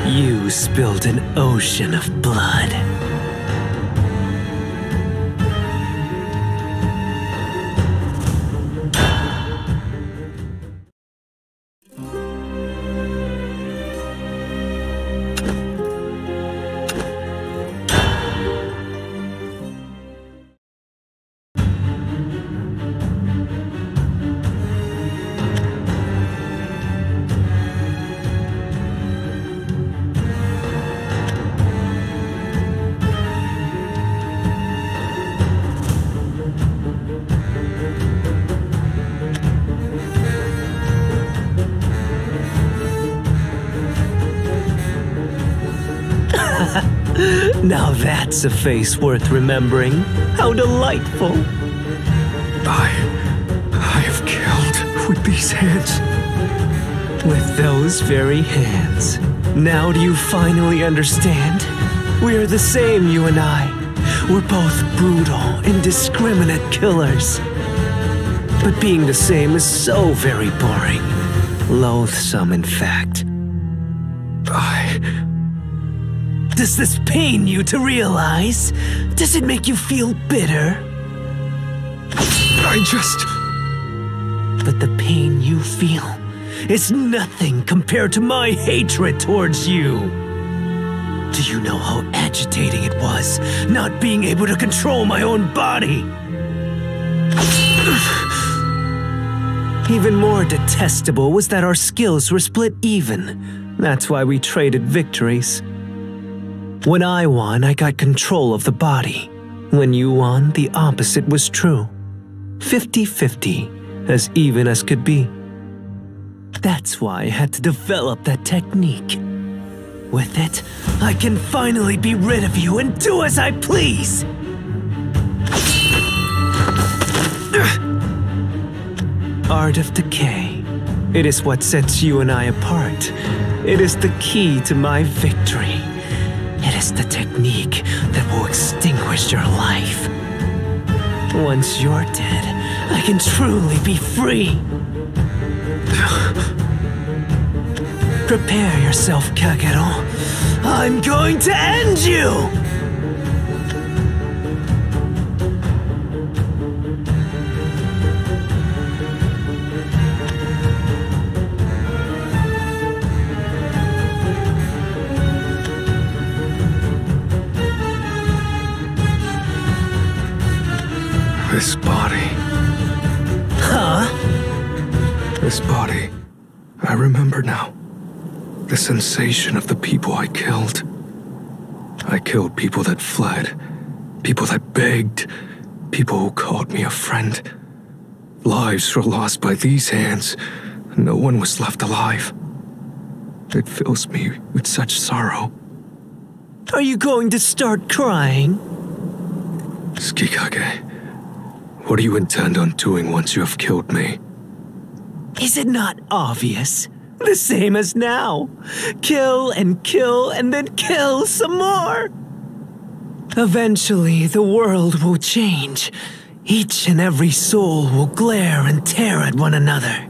You spilled an ocean of blood. That's a face worth remembering. How delightful. I. I have killed with these hands. With those very hands. Now do you finally understand? We're the same, you and I. We're both brutal, indiscriminate killers. But being the same is so very boring. Loathsome, in fact. Does this pain you to realize? Does it make you feel bitter? I just. But the pain you feel is nothing compared to my hatred towards you. Do you know how agitating it was not being able to control my own body? Even more detestable was that our skills were split even. That's why we traded victories. When I won, I got control of the body. When you won, the opposite was true. 50 50, as even as could be. That's why I had to develop that technique. With it, I can finally be rid of you and do as I please! Art of Decay. It is what sets you and I apart. It is the key to my victory. It is the technique that will extinguish your life. Once you're dead, I can truly be free. Prepare yourself, Kagero. I'm going to end you! This body. Huh? This body. I remember now. The sensation of the people I killed. I killed people that fled, people that begged, people who called me a friend. Lives were lost by these hands. No one was left alive. It fills me with such sorrow. Are you going to start crying? Tsukikage, what do you intend on doing once you have killed me? Is it not obvious? The same as now. Kill and kill and then kill some more. Eventually, the world will change. Each and every soul will glare and tear at one another.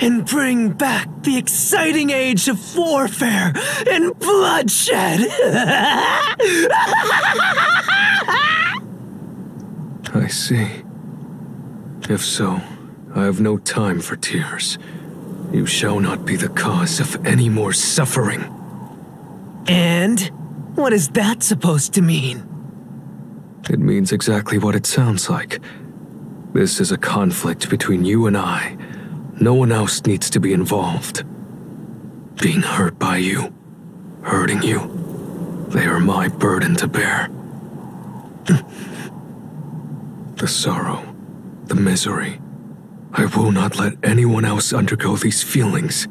And bring back the exciting age of warfare and bloodshed. I see. If so, I have no time for tears. You shall not be the cause of any more suffering. And? What is that supposed to mean? It means exactly what it sounds like. This is a conflict between you and I. No one else needs to be involved. Being hurt by you, hurting you, they are my burden to bear. the sorrow, the misery. I will not let anyone else undergo these feelings.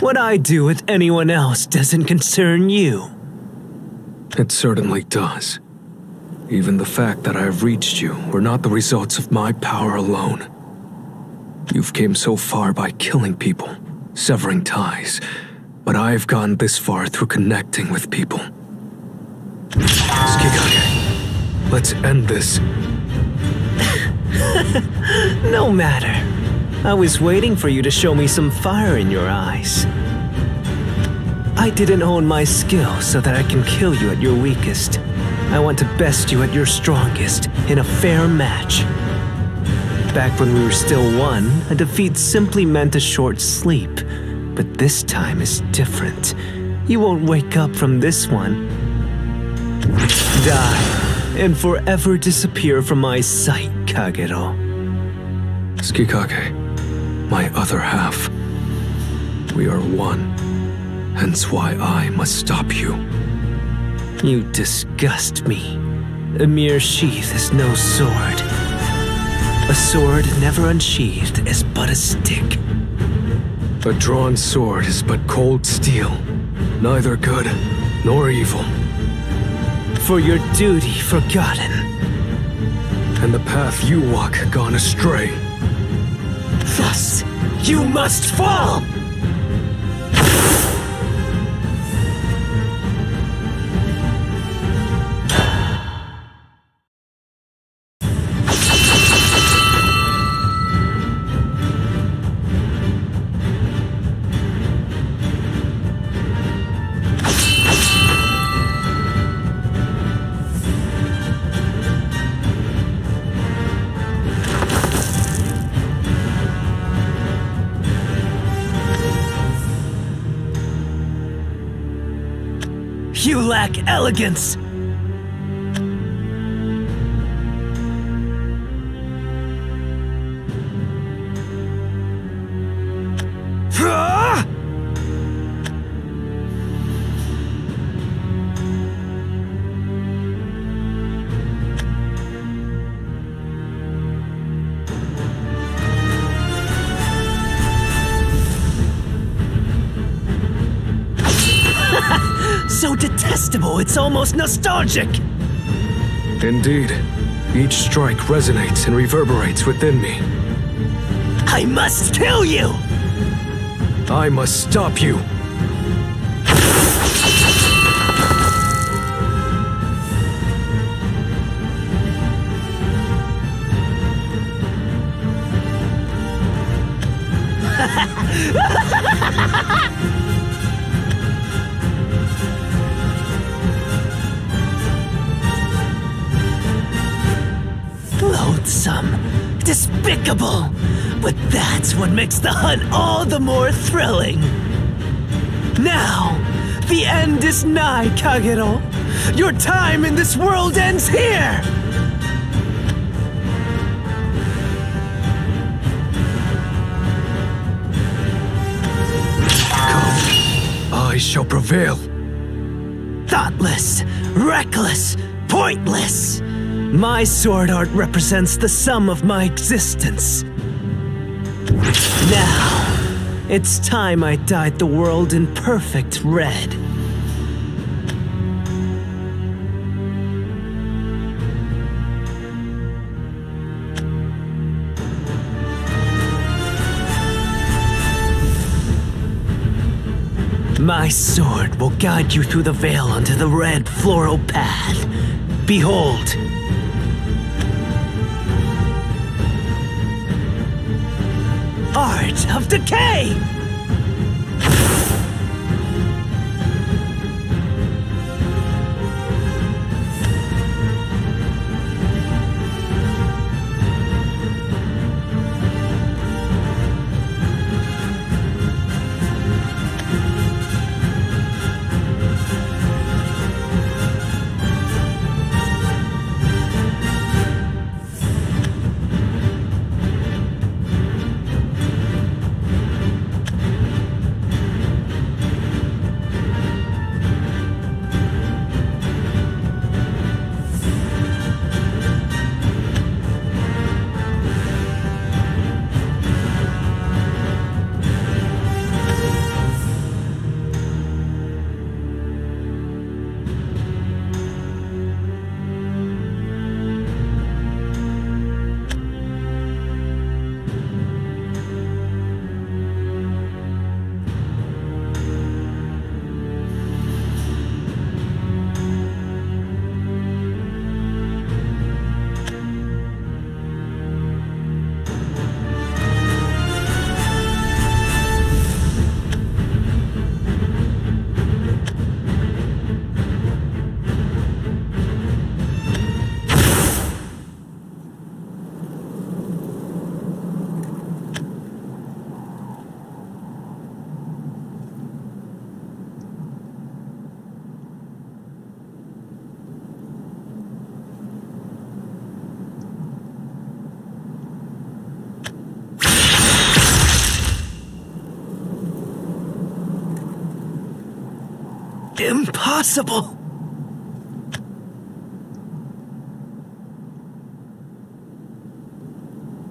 What I do with anyone else doesn't concern you. It certainly does. Even the fact that I have reached you were not the results of my power alone. You've came so far by killing people, severing ties, but I've gone this far through connecting with people. Tsukikage, let's end this. no matter. I was waiting for you to show me some fire in your eyes. I didn't hone my skill so that I can kill you at your weakest. I want to best you at your strongest in a fair match. Back when we were still one, a defeat simply meant a short sleep. But this time is different. You won't wake up from this one. Die, and forever disappear from my sight, Kagero. Tsukikage, my other half. We are one. Hence why I must stop you. You disgust me. A mere sheath is no sword. A sword never unsheathed is but a stick. A drawn sword is but cold steel, neither good nor evil. for your duty forgotten. And the path you walk gone astray. Thus, you must fall! Elegance! Almost nostalgic! Indeed. Each strike resonates and reverberates within me. I must kill you! I must stop you. despicable, but that's what makes the hunt all the more thrilling. Now, the end is nigh, Kagero. Your time in this world ends here! I shall prevail. Thoughtless, reckless, pointless. My sword art represents the sum of my existence. Now, it's time I dyed the world in perfect red. My sword will guide you through the veil onto the red floral path. Behold. Art of Decay!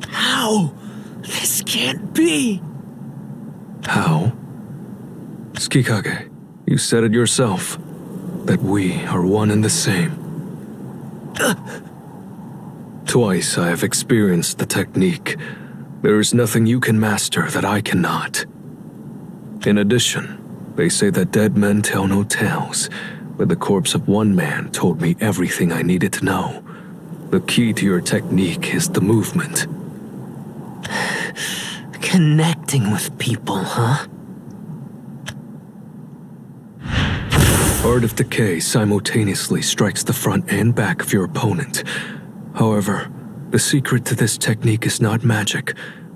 How? This can't be! How? Tsukikage, you said it yourself. That we are one and the same. Twice I have experienced the technique. There is nothing you can master that I cannot. In addition, they say that dead men tell no tales, but the corpse of one man told me everything I needed to know. The key to your technique is the movement. Connecting with people, huh? Art of Decay simultaneously strikes the front and back of your opponent. However, the secret to this technique is not magic,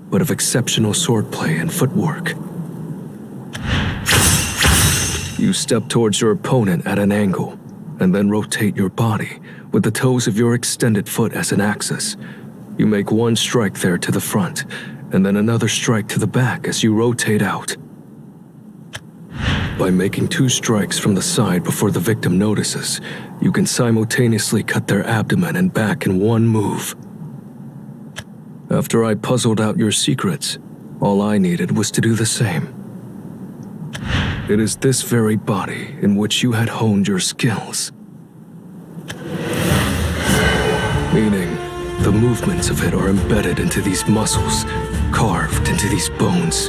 but of exceptional swordplay and footwork. You step towards your opponent at an angle, and then rotate your body with the toes of your extended foot as an axis. You make one strike there to the front, and then another strike to the back as you rotate out. By making two strikes from the side before the victim notices, you can simultaneously cut their abdomen and back in one move. After I puzzled out your secrets, all I needed was to do the same. It is this very body in which you had honed your skills. Meaning, the movements of it are embedded into these muscles, carved into these bones.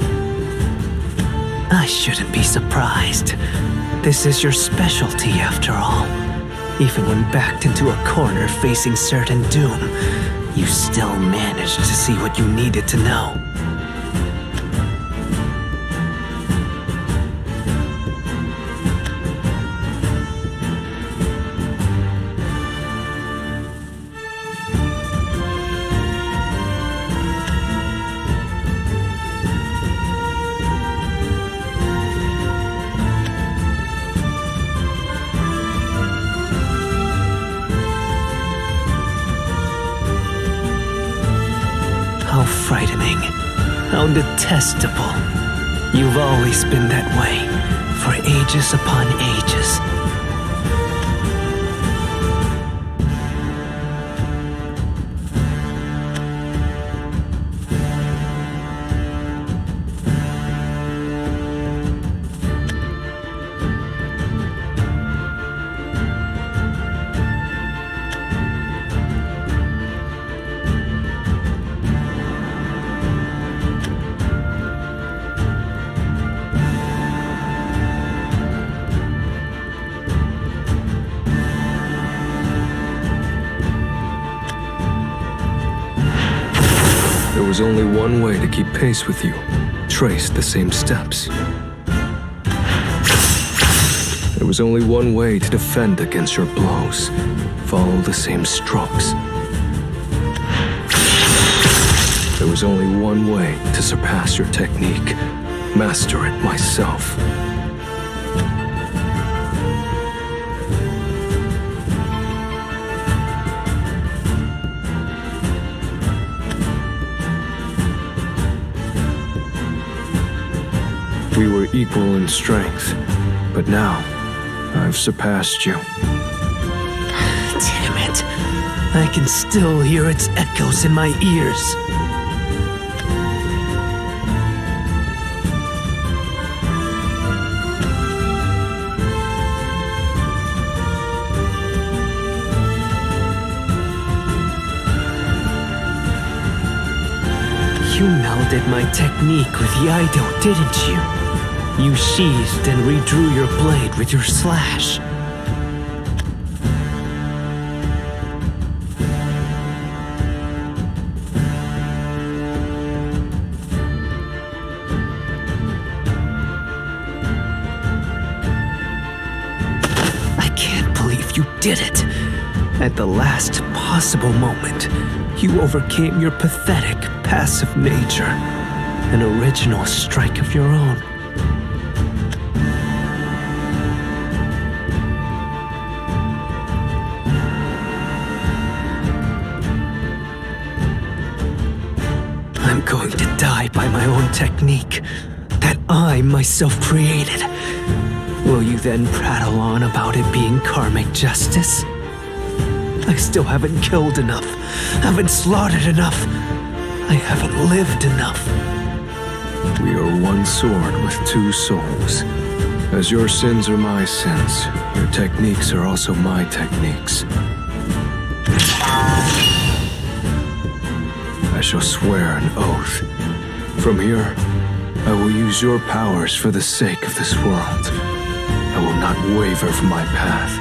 I shouldn't be surprised. This is your specialty, after all. Even when backed into a corner facing certain doom, you still managed to see what you needed to know. How frightening. How detestable. You've always been that way, for ages upon ages. One way to keep pace with you trace the same steps. There was only one way to defend against your blows follow the same strokes. There was only one way to surpass your technique master it myself. Equal in strength, but now I've surpassed you. Damn it. I can still hear its echoes in my ears. You melded my technique with Iaido, didn't you? You sheathed and redrew your blade with your slash. I can't believe you did it. At the last possible moment, you overcame your pathetic, passive nature. An original strike of your own. technique that I myself created. Will you then prattle on about it being karmic justice? I still haven't killed enough, haven't slaughtered enough, I haven't lived enough. We are one sword with two souls. As your sins are my sins, your techniques are also my techniques. I shall swear an oath from here, I will use your powers for the sake of this world. I will not waver from my path,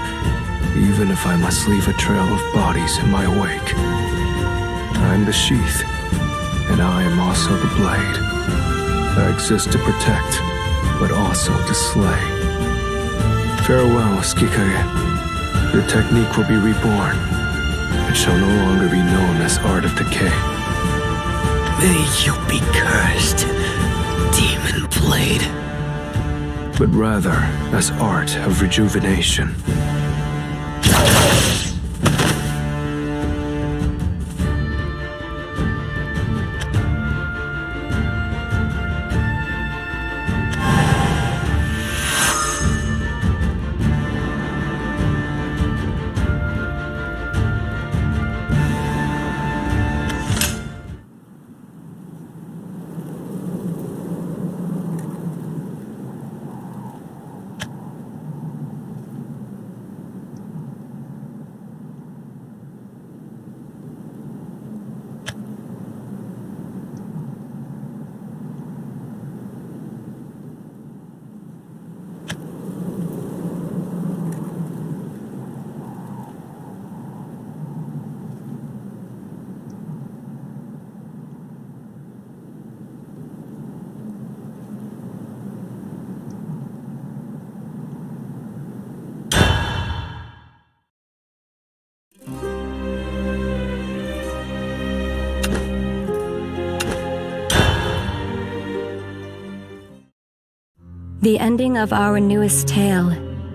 even if I must leave a trail of bodies in my wake. I am the sheath, and I am also the blade. I exist to protect, but also to slay. Farewell, Tsukikage. Your technique will be reborn. It shall no longer be known as Art of Decay. May you be cursed, Demon Blade. But rather as Art of Rejuvenation. The ending of our newest tale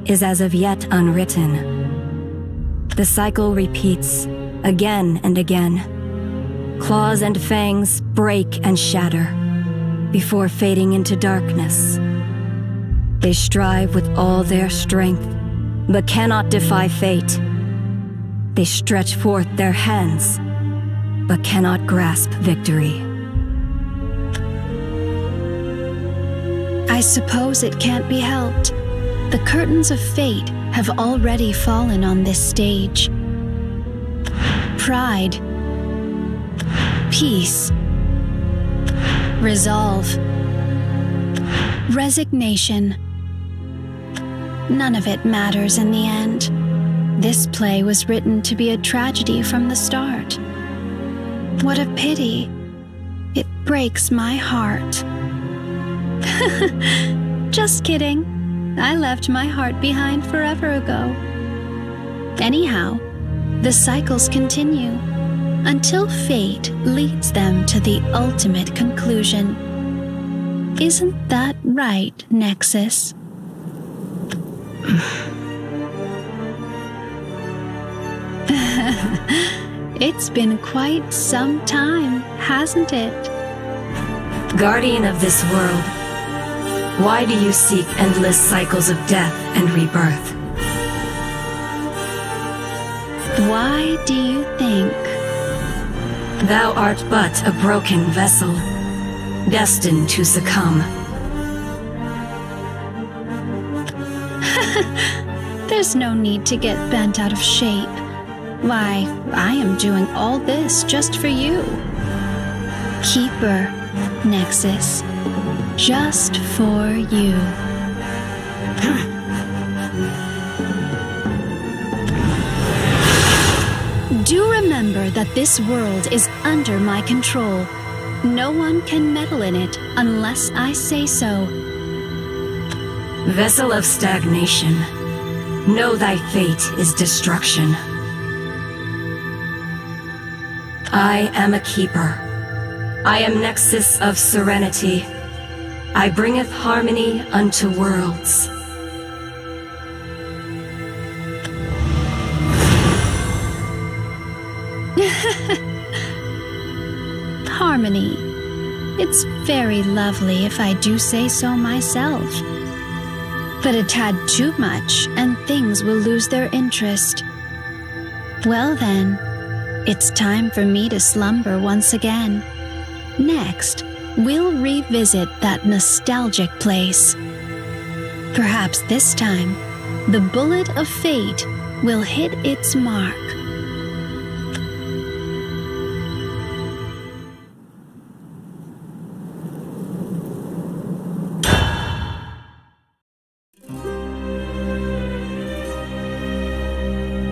is as of yet unwritten. The cycle repeats again and again. Claws and fangs break and shatter before fading into darkness. They strive with all their strength, but cannot defy fate. They stretch forth their hands, but cannot grasp victory. I suppose it can't be helped. The curtains of fate have already fallen on this stage. Pride, peace, resolve, resignation. None of it matters in the end. This play was written to be a tragedy from the start. What a pity. It breaks my heart. Just kidding. I left my heart behind forever ago. Anyhow, the cycles continue until fate leads them to the ultimate conclusion. Isn't that right, Nexus? it's been quite some time, hasn't it? Guardian of this world, why do you seek endless cycles of death and rebirth? Why do you think? Thou art but a broken vessel, destined to succumb. There's no need to get bent out of shape. Why, I am doing all this just for you. Keeper, Nexus. Just for you. Do remember that this world is under my control. No one can meddle in it unless I say so. Vessel of stagnation, know thy fate is destruction. I am a keeper. I am Nexus of Serenity. I bringeth harmony unto worlds. Harmony. It's very lovely if I do say so myself. But a tad too much, and things will lose their interest. Well then, it's time for me to slumber once again. Next, we'll revisit that nostalgic place. Perhaps this time, the bullet of fate will hit its mark.